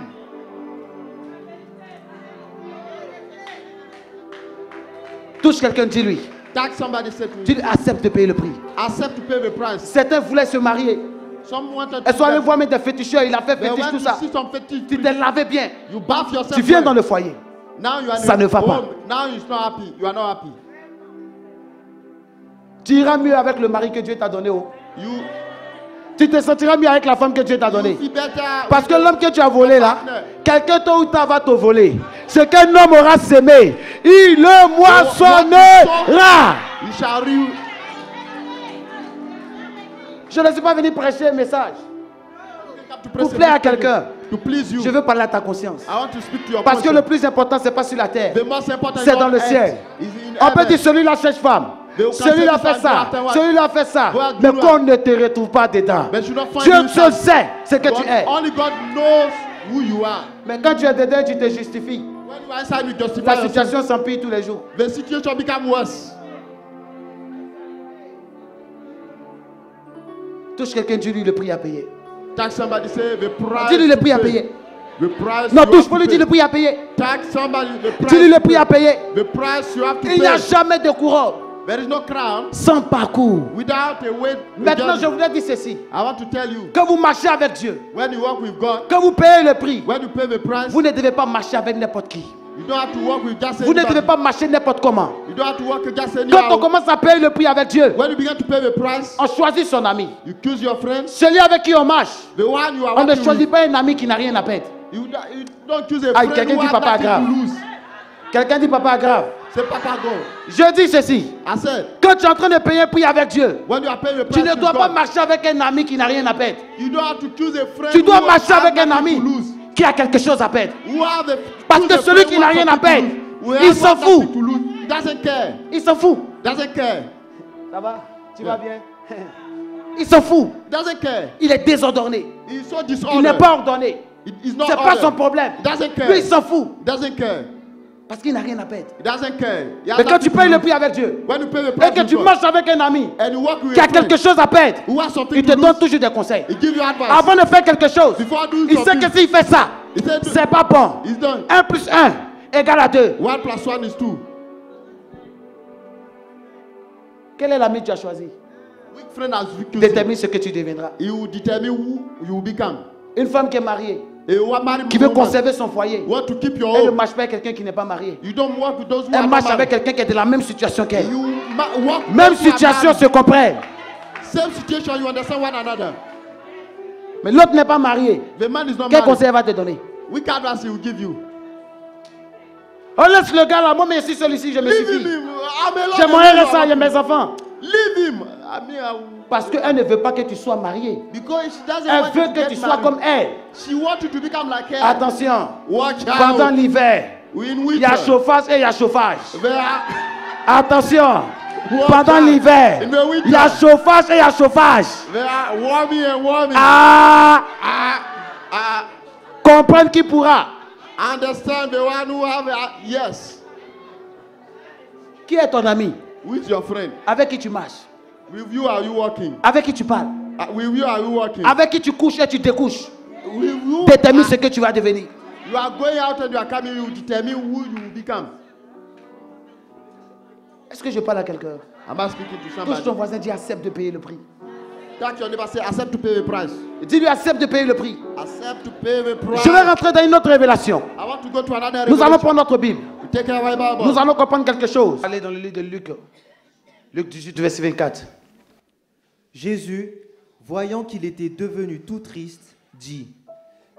Touche quelqu'un, dis-lui. Somebody said to me, Dis-lui, accepte de payer le prix. accept to pay the price. Certains voulaient se marier. Elles sont allées voir même des féticheurs. Il a fait fétiche, tout to ça. Tu te priest. lavais bien. You bath yourself. Tu viens well. dans le foyer. Now you are in Ça ne va pas. home. Now you're not happy. You are not happy. Tu iras mieux avec le mari que Dieu t'a donné. oh. You, Tu te sentiras mieux avec la femme que Dieu t'a donnée. Parce que l'homme que tu as volé là, quelqu'un tôt ou tard va te voler. Ce qu'un homme aura semé, il le moissonnera. Je ne suis pas venu prêcher un message pour plaire à quelqu'un. Je veux parler à ta conscience. Parce que le plus important, c'est pas sur la terre. C'est dans le ciel. On peut dire celui-là cherche femme. Celui-là fait ça. Celui-là fait ça. Mais qu'on ne te retrouve pas dedans. Dieu sait ce que tu es. Mais quand tu es dedans, tu te justifies. La situation s'empire tous les jours. The situation worse. Touche quelqu'un, dis-lui le prix à payer. Dis-lui le prix à payer. Non, touche pour lui, dis le prix à payer. Dis-lui le prix à payer. Il n'y a jamais de couronne. There is no crown sans parcours. without a way. Maintenant, je voudrais dire ceci. I want to tell you, Que vous marchez avec Dieu, when you walk with God, que vous payez le prix, when you pay the price, vous ne devez pas marcher avec n'importe qui. you don't have to walk with just Vous ne devez pas marcher n'importe comment. You don't have to walk with just Quand on commence à payer le prix avec Dieu, When you begin to pay the price, on choisit son ami. you choose your friends. Celui avec qui on marche. The one you are On ne choisit pas un ami qui n'a rien à perdre. You, don't- you don't choose a Aïe, friend quelqu'un dit papa grave. Quelqu'un dit papa grave. C'est. Je dis ceci. Said, Quand tu es en train de payer un prix avec Dieu, when you are paying the tu ne dois pas God, marcher avec un ami qui n'a rien à perdre. you don't have to choose a friend Tu dois marcher avec un ami qui a quelque chose à perdre. The, Parce que celui qui n'a rien à perdre, il s'en fout. Il s'en fout. Ça va? Tu vas bien? *laughs* Il s'en fout. Il est désordonné. So Il n'est pas ordonné. Not C'est pas son problème. Lui, il s'en fout. He doesn't care. Parce qu'il n'a rien à perdre. He doesn't care. He has Mais quand tu payes le prix avec Dieu, When you pay the et price que tu marches avec un ami and you walk with qui a quelque chose à perdre, who has something il te to donne lose, toujours des conseils. he give you advice. Avant de faire quelque chose, il sait que s'il fait ça, c'est pas bon. He's done. 1 plus 1 égale à 2. One plus one is two. Quel est l'ami que tu as choisi? Détermine ce que tu deviendras. He will determine who you will become. Une femme qui est mariée, qui veut conserver son foyer, elle ne marche pas avec quelqu'un qui n'est pas marié. Elle marche avec quelqu'un qui est de la même situation qu'elle. Même situation se comprennent. Mais l'autre n'est pas marié. Quel conseil va te donner? On laisse le gars là. Moi, mais je suis celui-ci, je me suffis. J'ai mon RSA, il y a mes enfants. Leave him. Parce qu'elle ne veut pas que tu sois marié. because she doesn't Elle veut que tu sois married. comme elle. She to become like her. Attention, Watch pendant l'hiver, il y a chauffage et il y a chauffage. are- Attention, pendant l'hiver, il y a chauffage et il y a chauffage. warming and warming. Ah, Ah, ah, comprendre qui pourra. understand the one who have a, yes. Qui est ton ami? Your friend? Avec qui tu marches? With you are you walking? Avec qui tu parles? Uh, with you are you walking? Avec qui tu couches et tu découches? With you, Détermine are, ce que tu vas devenir. you are going out and you are coming. You determine who you will become. Est-ce que je parle à quelqu'un? Am I speaking to Touche ton somebody? voisin, dis accepte de payer le prix. Touch your neighbor. Say, accept to pay the price. Dis-lui accepte de payer le prix. Accept to pay the price. Je vais rentrer dans une autre révélation. I want to go to another. Nous allons revelation. prendre notre Bible. We take our Bible. Nous allons comprendre quelque chose. Allez dans le livre de Luc. Luc 18, verset 24. Jésus, voyant qu'il était devenu tout triste, dit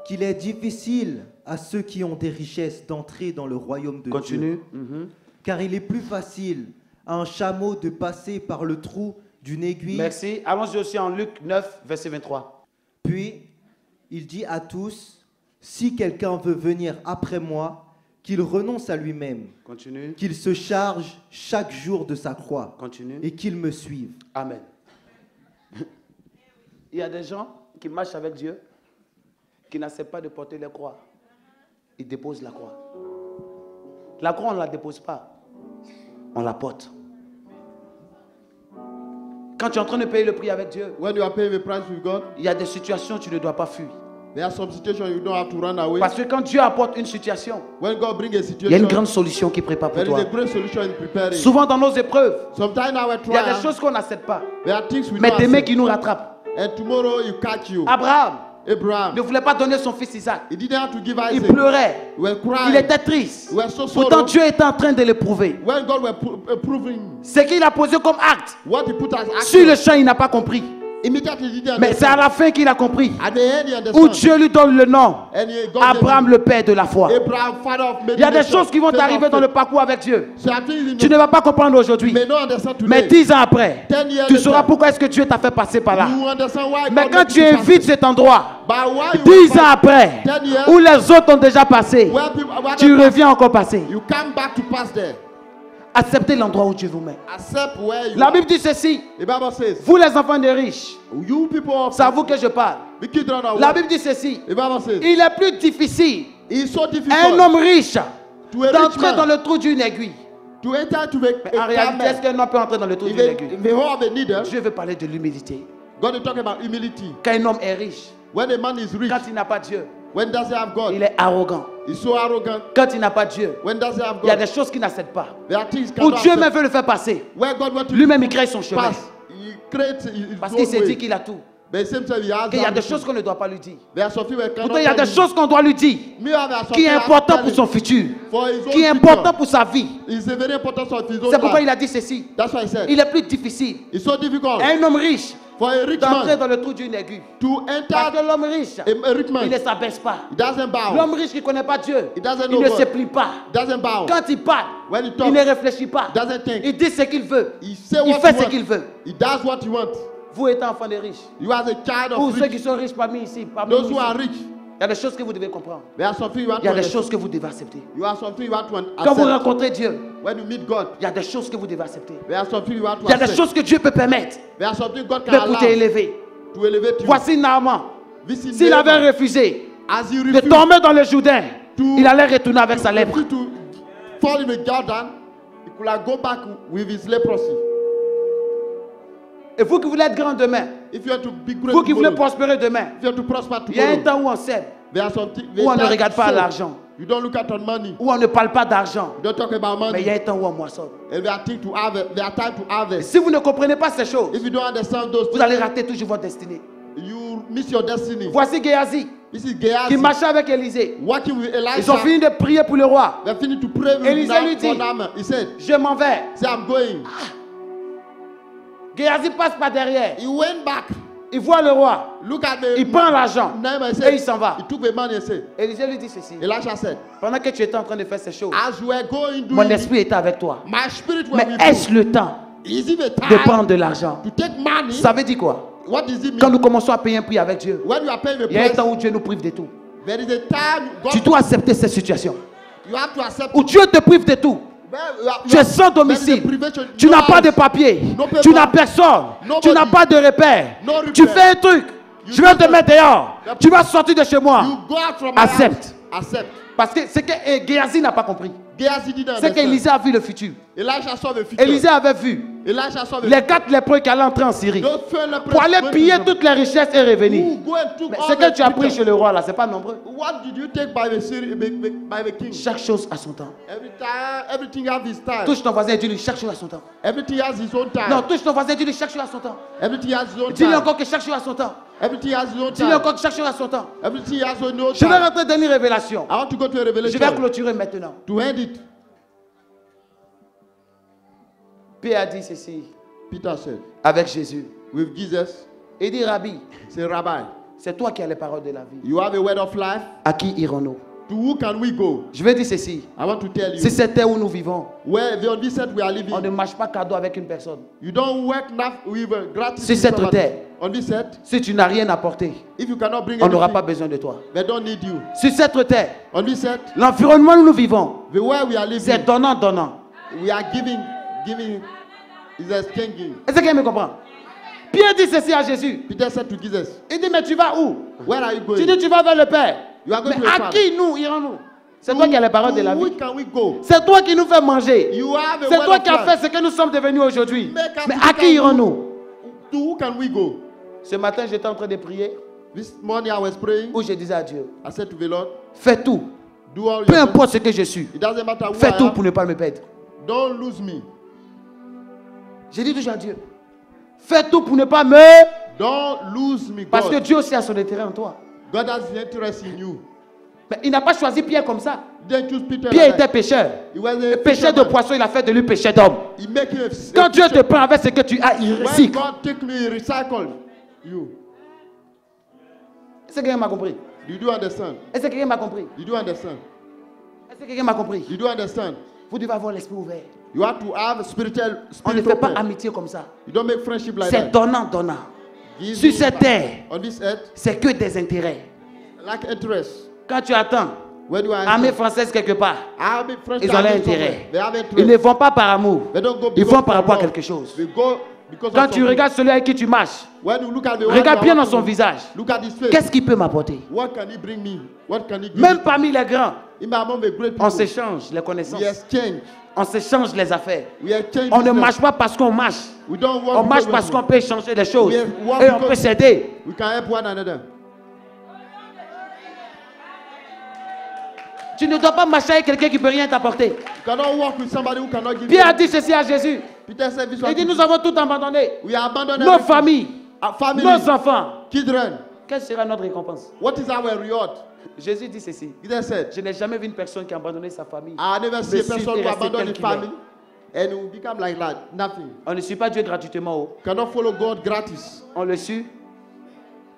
qu'il est difficile à ceux qui ont des richesses d'entrer dans le royaume de Dieu. Continue. Mhm. Car il est plus facile à un chameau de passer par le trou d'une aiguille. Merci. Allons-y aussi en Luc 9, verset 23. Puis il dit à tous, si quelqu'un veut venir après moi, qu'il renonce à lui-même, qu'il se charge chaque jour de sa croix Continue. et qu'il me suive. Amen. *laughs* Il y a des gens qui marchent avec Dieu, qui n'acceptent pas de porter les croix. Ils déposent la croix. La croix, on ne la dépose pas. On la porte. Quand tu es en train de payer le prix avec Dieu, When you are paying the price with God, il y a des situations que tu ne dois pas fuir. There are some situations you don't have to run away. Parce que quand Dieu apporte une situation, When God brings a il y a situation, une grande solution qui prépare pour there is toi. a great solution in preparing. Souvent dans nos épreuves, Sometimes our il y a des choses qu'on n'accepte pas. there are things we Mais accept. qui nous rattrapent. And tomorrow you catch you. Abraham Abraham, ne voulait pas donner son fils Isaac. he didn't have to give Il Isaac. pleurait. He was crying. Il était triste. He was so Pourtant. Dieu était en train de l'éprouver. When God was pro- approving Ce qu'il a posé comme acte, what he put as sur le champ, il n'a pas compris. Mais c'est à la fin qu'il a compris. Où. Dieu lui donne le nom. Abraham, le père de la foi. Il y a des choses qui vont t'arriver dans le parcours avec Dieu. Tu ne vas pas comprendre aujourd'hui. Mais dix ans après, tu sauras pourquoi est-ce que Dieu t'a fait passer par là. Mais quand tu évites it. cet endroit, dix ans après, où les autres ont déjà passé, tu reviens encore passer. Acceptez l'endroit où Dieu vous met. La. Bible dit ceci. Vous les enfants des riches, c'est à vous que je parle. La. Bible dit ceci. Il est plus difficile un homme riche d'entrer dans le trou d'une aiguille. the En réalité, est-ce qu'un homme peut entrer dans le trou d'une aiguille? Je veux parler de l'humilité. Quand un homme est riche, quand il n'a pas Dieu, il est arrogant. Quand il n'a pas Dieu, il y a des choses qu'il n'accepte pas. Où Dieu même veut le faire passer. Lui-même, il crée son chemin. Parce qu'il s'est dit qu'il a tout. Qu'il y a des choses qu'on ne doit pas lui dire. Pourtant, il y a des choses qu'on doit lui dire. Qui est important pour son futur. Qui est important pour sa vie. C'est pourquoi il a dit ceci. Il est plus difficile. Un homme riche d'entrer dans le trou d'une aiguille. to Parce que l'homme riche, il ne s'abaisse pas. L'homme riche qui ne connaît pas Dieu, il ne se plie pas. Quand il parle, il ne réfléchit pas. Il dit ce qu'il veut. Il fait he ce qu'il veut. Vous étant enfant des riches, You are a child of ceux rich. qui sont riches parmi ici, parmi Those who are rich, il y a des choses que vous devez comprendre. there are something you have Il y a des choses que vous devez accepter. You are something you have to Quand vous rencontrez Dieu, When you meet God, il y a des choses que vous devez accepter. there are something you have to Il y a des choses que Dieu peut permettre There are something God can mais pour t'élever. to elevate you. Voici Naaman. S'il avait refusé As he de tomber dans le Jourdain, To- il allait retourner avec sa lèpre. refused to fall in the Jordan, he could have go back with his leprosy. Et vous qui voulez être grand demain, vous qui voulez prospérer demain, il y a un temps où on sème, où on ne regarde pas l'argent, You don't look at on money. où on ne parle pas d'argent, mais il y a un temps où on moissonne. Harvest. Si vous ne comprenez pas ces choses, If you don't understand those vous allez rater toujours votre destinée. you miss your destiny. Voici Géasi qui marchait avec Élisée. Ils ont fini de prier pour le roi. They finished to pray with Élisée lui dit- Je m'en vais. say, I'm going. Géasi passe par derrière. He went back. Il voit le roi. Look at the Il prend l'argent. Et il s'en va. He took the money and said, Élisée lui dit ceci. Elisha said, Pendant que tu étais en train de faire ces choses, as you were going mon doing esprit était avec toi. my spirit was Mais est-ce le temps Is it the de prendre de l'argent? to take money? Ça veut dire quoi? What does it Quand nous commençons à payer un prix avec Dieu, When you are paying the il y a un temps où Dieu nous prive de tout. there is a time God, Tu dois accepter cette situation. you have to accept Où Dieu te prive de tout. Are- Tu es sans domicile. Tu n'as pas de papier. Tu n'as personne. Tu n'as pas de repère. Tu fais un truc. Je vais te mettre dehors. Tu vas sortir de chez moi. Accepte. Parce que c'est que eh, Géasi n'a pas compris. C'est qu'Élisée a vu le futur. Élisée avait vu les quatre lépreux qui allaient entrer en Syrie pour aller piller toutes les richesses et revenir. Mais ce que tu as pris chez le roi là, c'est pas nombreux. What did you take by the, city, by, by- by the king? Chaque chose a son temps. Touche ton voisin et dis-lui chaque chose a son temps. Non, touche ton voisin et dis-lui chaque chose a son temps. Dis-lui encore que chaque chose a son temps. Dis-lui encore que chaque chose a son temps. Je vais rentrer dans une révélation. Je vais clôturer maintenant. Pierre a dit ceci Peter said, avec Jésus. with Jesus, Il dit Rabbi, say, Rabbi, c'est toi qui as les paroles de la vie. you have a word of life? À qui irons-nous? To who can we go? Je vais dire ceci. I want to tell you. Si c'est terre où nous vivons, Where the on this earth we are on ne living, marche pas cadeau avec une personne. you don't work with gratitude. Si cette terre- On this earth, Si tu n'as rien apporté, if you cannot bring on n'aura pas besoin de toi. they don't need you. Sur cette terre, On this earth, l'environnement où nous vivons, the way we are c'est living, donnant, donnant. we are giving, giving, Est-ce que quelqu'un me comprend Pierre dit ceci à Jésus. Peter said to Jesus, Il dit, mais tu vas où? Where are you Tu going? dis, tu vas vers le Père. You are going Mais to à qui nous irons-nous? C'est toi qui as les paroles de la vie. C'est toi qui nous fais manger. C'est toi qui as fait ce que nous sommes devenus aujourd'hui. Mais à qui irons-nous? To who can we go? Ce matin, j'étais en train de prier This morning I was praying. où je disais à Dieu, I said to the Lord, fais tout. Do all Peu importe ce que je suis. It doesn't matter who Fais I tout am. pour ne pas me perdre. Don't lose me. J'ai dit toujours à Dieu, fais tout pour ne pas me... Don't lose me, Parce que. Dieu aussi a son intérêt en toi. God has interest in you. Mais il n'a pas choisi Pierre comme ça. Pierre était a Le pêcheur de poissons, il a fait de lui pêcheur d'hommes. He make him a, Quand Dieu te prend avec ce que tu as, il recycle. God take me, he recycle you. Est-ce que quelqu'un m'a compris? Est-ce que quelqu'un m'a compris? Est-ce que quelqu'un m'a compris? Vous devez avoir l'esprit ouvert. You have to have spiritual On ne fait pas amitié comme ça. You don't make friendship like C'est that. donnant, donnant. Sur cette terre, On this earth, c'est que des intérêts. like interest. Quand tu attends, When you are armée française quelque part, ils ont army leur somewhere. intérêt. They have interest. Ils ne vont pas par amour. They don't go Ils vont par rapport à quelque chose. They go because Quand tu regardes celui avec qui tu marches, regarde bien dans son visage. Qu'est-ce qu'il peut m'apporter? Même me? parmi les grands, On s'échange les connaissances. On s'échange les affaires. On ne marche pas parce qu'on marche. On marche parce qu'on peut échanger des choses. Et on peut s'aider. Tu ne dois pas marcher avec quelqu'un qui ne peut rien t'apporter. Pierre a dit ceci à Jésus. Il dit, nous avons tout abandonné. We abandon Nos familles, Our family, nos enfants. children. Quelle sera notre récompense? What is our reward? Jésus dit ceci. Peter said, Je n'ai jamais vu une personne qui a abandonné sa famille. I never see a person who resté abandon tel his qu'il family and will become like that. Nothing. On ne suit pas Dieu gratuitement. oh. Cannot follow God gratis. On le suit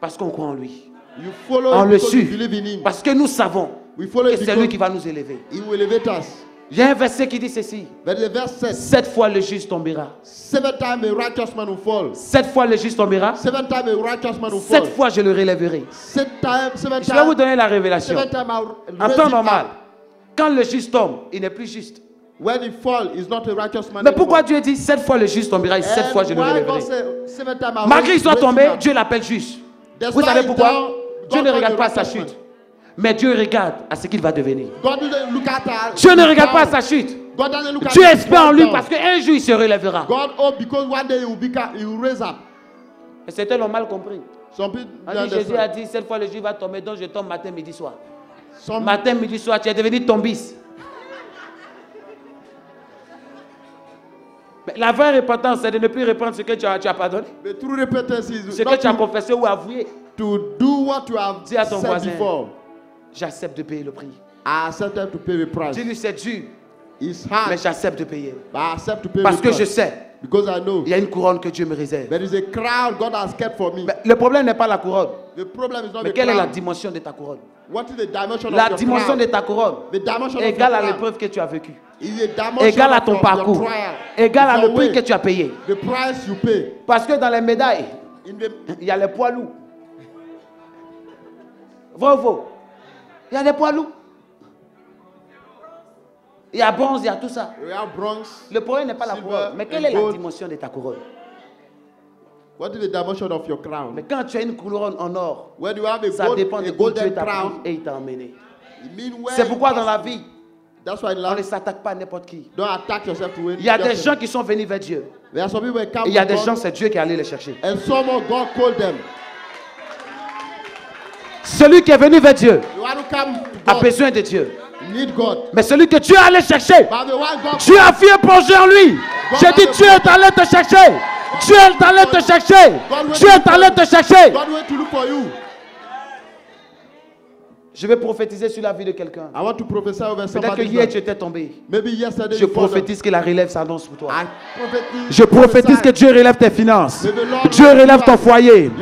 parce qu'on croit en lui. You follow On le suit believe in him. parce que nous savons que c'est lui qui va nous élever. he will elevate us. Il y a un verset qui dit ceci. Sept fois le juste tombera. seven times a righteous man will fall. Sept fois le juste tombera. Seven times a righteous man will Sept fois je le relèverai. Je vais vous donner la révélation. En temps normal, quand le juste tombe, il n'est plus juste. When he fall, he's not a righteous man Mais pourquoi. Dieu dit sept fois le juste tombera et sept fois je le relèverai? Malgré qu'il soit tombé? Dieu l'appelle juste. Vous savez pourquoi? Dieu ne regarde pas sa chute. Mais Dieu regarde à ce qu'il va devenir. Dieu ne regarde pas à sa chute. Dieu espère en lui parce qu'un jour il se relèvera. Et c'était l'ont mal compris. Dit, Jésus a dit, cette fois le jour va tomber, donc je tombe matin, midi, soir. Some, Matin, midi, soir, tu es devenu tombiste. La vraie repentance, c'est de ne plus répandre ce que tu as, tu as pardonné. Ce que tu as confessé ou avoué. to do what you have Dis à ton said voisin. before. J'accepte de payer le prix. I accepted to pay the price. Dis-lui, c'est dur, It's mais j'accepte de payer. but I accept to pay Parce the que je sais, Because I know il y a une couronne que Dieu me réserve. there is a crown God has kept for me. Mais le problème n'est pas la couronne. The problem is not Mais the quelle est la dimension de ta couronne? What is the dimension La of your dimension crown? de ta couronne The dimension égale à crown l'épreuve que tu as vécue. is a dimension Égale à of ton your, parcours. trial. Égale à It's le prix way. que tu as payé. The price you pay. Parce que dans les médailles, In the, il y a les poids lourds. Vrai ou faux Il y a des poids lourds. Il y a bronze, il y a tout ça. bronze. Le problème n'est pas la couronne. Mais quelle est la dimension de ta couronne What is the dimension of your crown? Mais quand tu as une couronne en or, When you have a, ça gold, dépend de où Dieu t'a crown, pris et il t'a emmené. C'est pourquoi dans la vie, That's why in on ne s'attaque pas à n'importe qui. don't attack yourself to win. Il y a des gens qui sont venus vers Dieu. There are some people who come Et il y a des gens, c'est Dieu qui est allé les chercher. and some of God called them. Celui qui est venu vers Dieu a besoin de Dieu. Mais celui que Dieu est allé chercher, But the one God Dieu a fait plonger en lui. J'ai dit, Dieu est allé te chercher. Dieu est allé te chercher. Dieu est allé te chercher. Je vais prophétiser sur la vie de quelqu'un. Peut-être que hier tu étais tombé. Je prophétise que la relève s'annonce pour toi. Je prophétise que Dieu relève tes finances. Dieu relève ton foyer.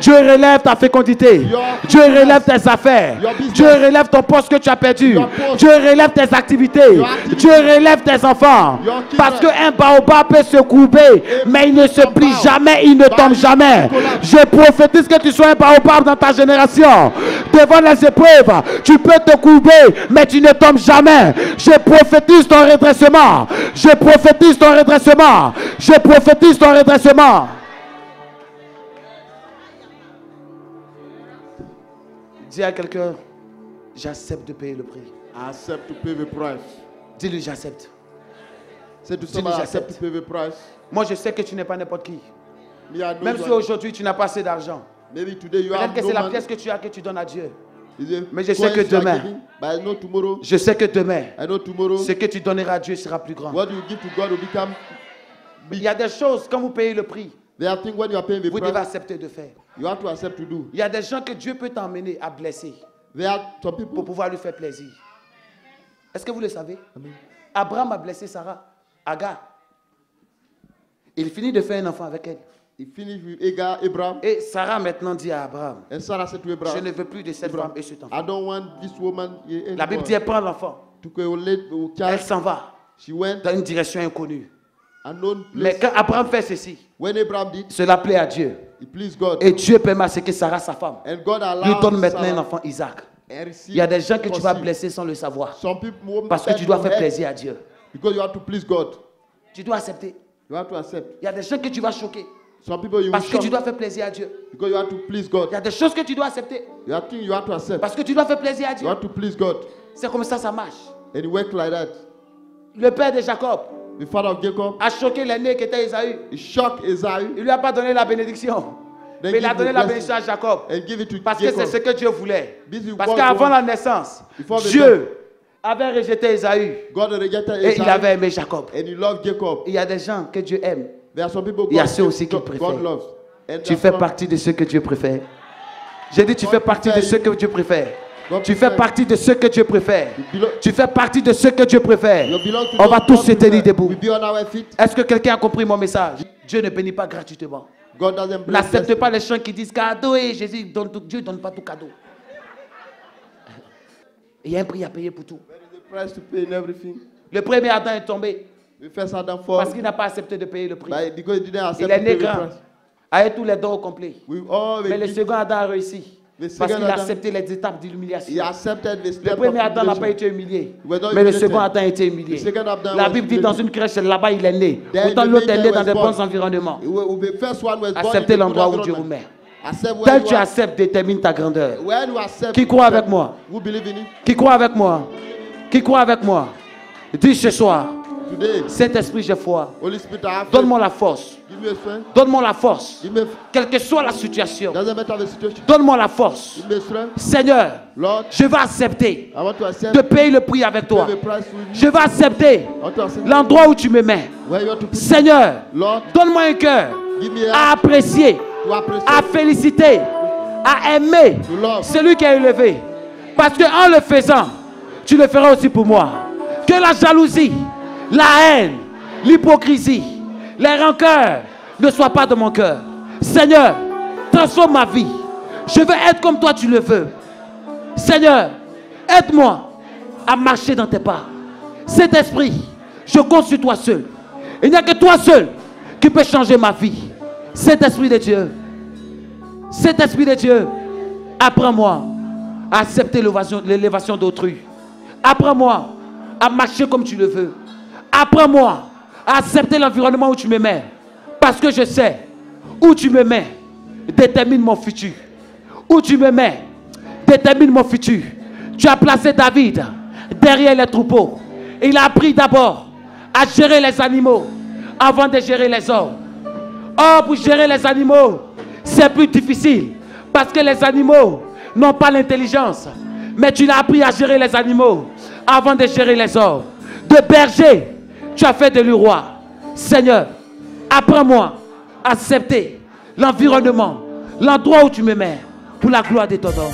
Dieu relève ta fécondité. Dieu relève tes affaires. Dieu relève ton poste que tu as perdu. Dieu relève tes activités. Dieu relève tes enfants. Parce qu'un baobab peut se courber, mais il ne se plie jamais, il ne tombe jamais. Je prophétise que tu sois un baobab dans ta génération. Devant les épreuves, tu peux te courber, mais tu ne tombes jamais. Je prophétise ton redressement. Je prophétise ton redressement. Je prophétise ton redressement. Dis à quelqu'un, j'accepte de payer le prix. Accept to pay the price. Dis-lui, j'accepte. Say to Dis-lui, j'accepte. to pay the price. Moi, je sais que tu n'es pas n'importe qui. Même si aujourd'hui, tu n'as pas assez d'argent. Maybe today you Peut-être have que c'est la pièce que tu as que tu donnes à Dieu. Mais je sais que demain- giving? But I know tomorrow. Je sais que demain, ce que tu donneras à Dieu sera plus grand. What you give to God will become Il y a des choses, quand vous payez le prix, There are things when you are paying the vous devez price, accepter de faire. you have to accept to do. Il y a des gens que Dieu peut t'emmener à blesser pour pouvoir lui faire plaisir. Est-ce que vous le savez? Abraham a blessé Sarah, Agar. Il finit de faire un enfant avec elle. Abraham, Et Sarah maintenant dit à Abraham, Sarah je ne veux plus de cette Abraham, femme et cet enfant. I don't want this woman here La Bible dit, elle prend l'enfant. Elle s'en va She went dans une direction inconnue. Mais quand Abraham fait ceci, When Abraham did, cela plaît à Dieu. God. Et Dieu permet à ce que Sarah, sa femme, And God lui donne maintenant un enfant, Isaac. Il y a des gens que tu vas blesser sans le savoir. Parce que tu dois faire plaisir à Dieu. Because you have to please God. Tu dois accepter. You have to accept. Il y a des gens que tu vas choquer. Some people you will Parce que tu dois faire plaisir à Dieu. because you have to please Il God. y a des choses que tu dois accepter. You have you have to accept. Parce que tu dois faire plaisir à You Dieu. have to please God. C'est comme ça ça marche. And he worked like that. Le père de Jacob The father of Jacob, a choqué l'aîné qui était Esaü. he shocked Esau Il lui a pas donné la bénédiction. Then Mais il a donné la bénédiction à Jacob. and give it to Parce que c'est ce que Dieu voulait. Parce qu'avant la naissance, Dieu avait rejeté Esaü God rejected et Esau il avait aimé Jacob. and he loved Jacob. Il y a des gens que Dieu aime. There are some people Il y a ceux aussi qu'il God, préfère. God loves. And Tu fais partie de ceux que Dieu préfère. J'ai dit, tu fais partie de ceux que Dieu préfère. Tu fais partie de ceux que Dieu préfère. Tu fais partie de ceux que Dieu préfère. On va tous se tenir debout. Est-ce que quelqu'un a compris mon message? Dieu ne bénit pas gratuitement. N'accepte pas les gens qui disent cadeau et Jésus donne tout. Dieu ne donne pas tout cadeau. *laughs* Il y a un prix à payer pour tout. Le premier Adam est tombé parce qu'il n'a pas accepté de payer le prix. accept Il est to né pay the grand, price. avec tous les dons au complet. All Mais le second Adam a réussi parce qu'il a accepté les étapes accepted the Le premier Adam n'a pas été humilié, mais le second Adam a été humilié. La Bible dit dans une crèche, là-bas il est né. Pourtant l'autre est né dans de born. bons environnements. Acceptez l'endroit où Dieu vous met. Tel tu acceptes détermine ta grandeur. Qui croit avec moi? Qui croit avec moi? Qui croit avec moi? Dis ce soir, Saint-Esprit, j'ai foi. Donne-moi la force. Donne-moi la force. Quelle que soit la situation, donne-moi la force. Seigneur, je vais accepter de payer le prix avec toi. Je vais accepter l'endroit où tu me mets. Seigneur, donne-moi un cœur à apprécier, à féliciter, à aimer celui qui est élevé. Parce que en le faisant, tu le feras aussi pour moi. Que la jalousie, la haine, l'hypocrisie, les rancœurs ne soient pas de mon cœur. Seigneur, transforme ma vie. Je veux être comme toi tu le veux. Seigneur, aide-moi à marcher dans tes pas. Cet esprit, je compte sur toi seul. Il n'y a que toi seul qui peut changer ma vie. Cet esprit de Dieu, cet esprit de Dieu, apprends-moi à accepter l'élévation d'autrui. Apprends-moi à marcher comme tu le veux. Apprends-moi à accepter l'environnement où tu me mets. Parce que je sais, où tu me mets détermine mon futur. Où tu me mets détermine mon futur. Tu as placé David derrière les troupeaux. Il a appris d'abord à gérer les animaux avant de gérer les hommes. Or, pour gérer les animaux, c'est plus difficile. Parce que les animaux n'ont pas l'intelligence. Mais tu l'as appris à gérer les animaux avant de gérer les hommes. De berger, tu as fait de lui roi. Seigneur, apprends-moi à accepter l'environnement, l'endroit où tu me mets, pour la gloire de ton nom.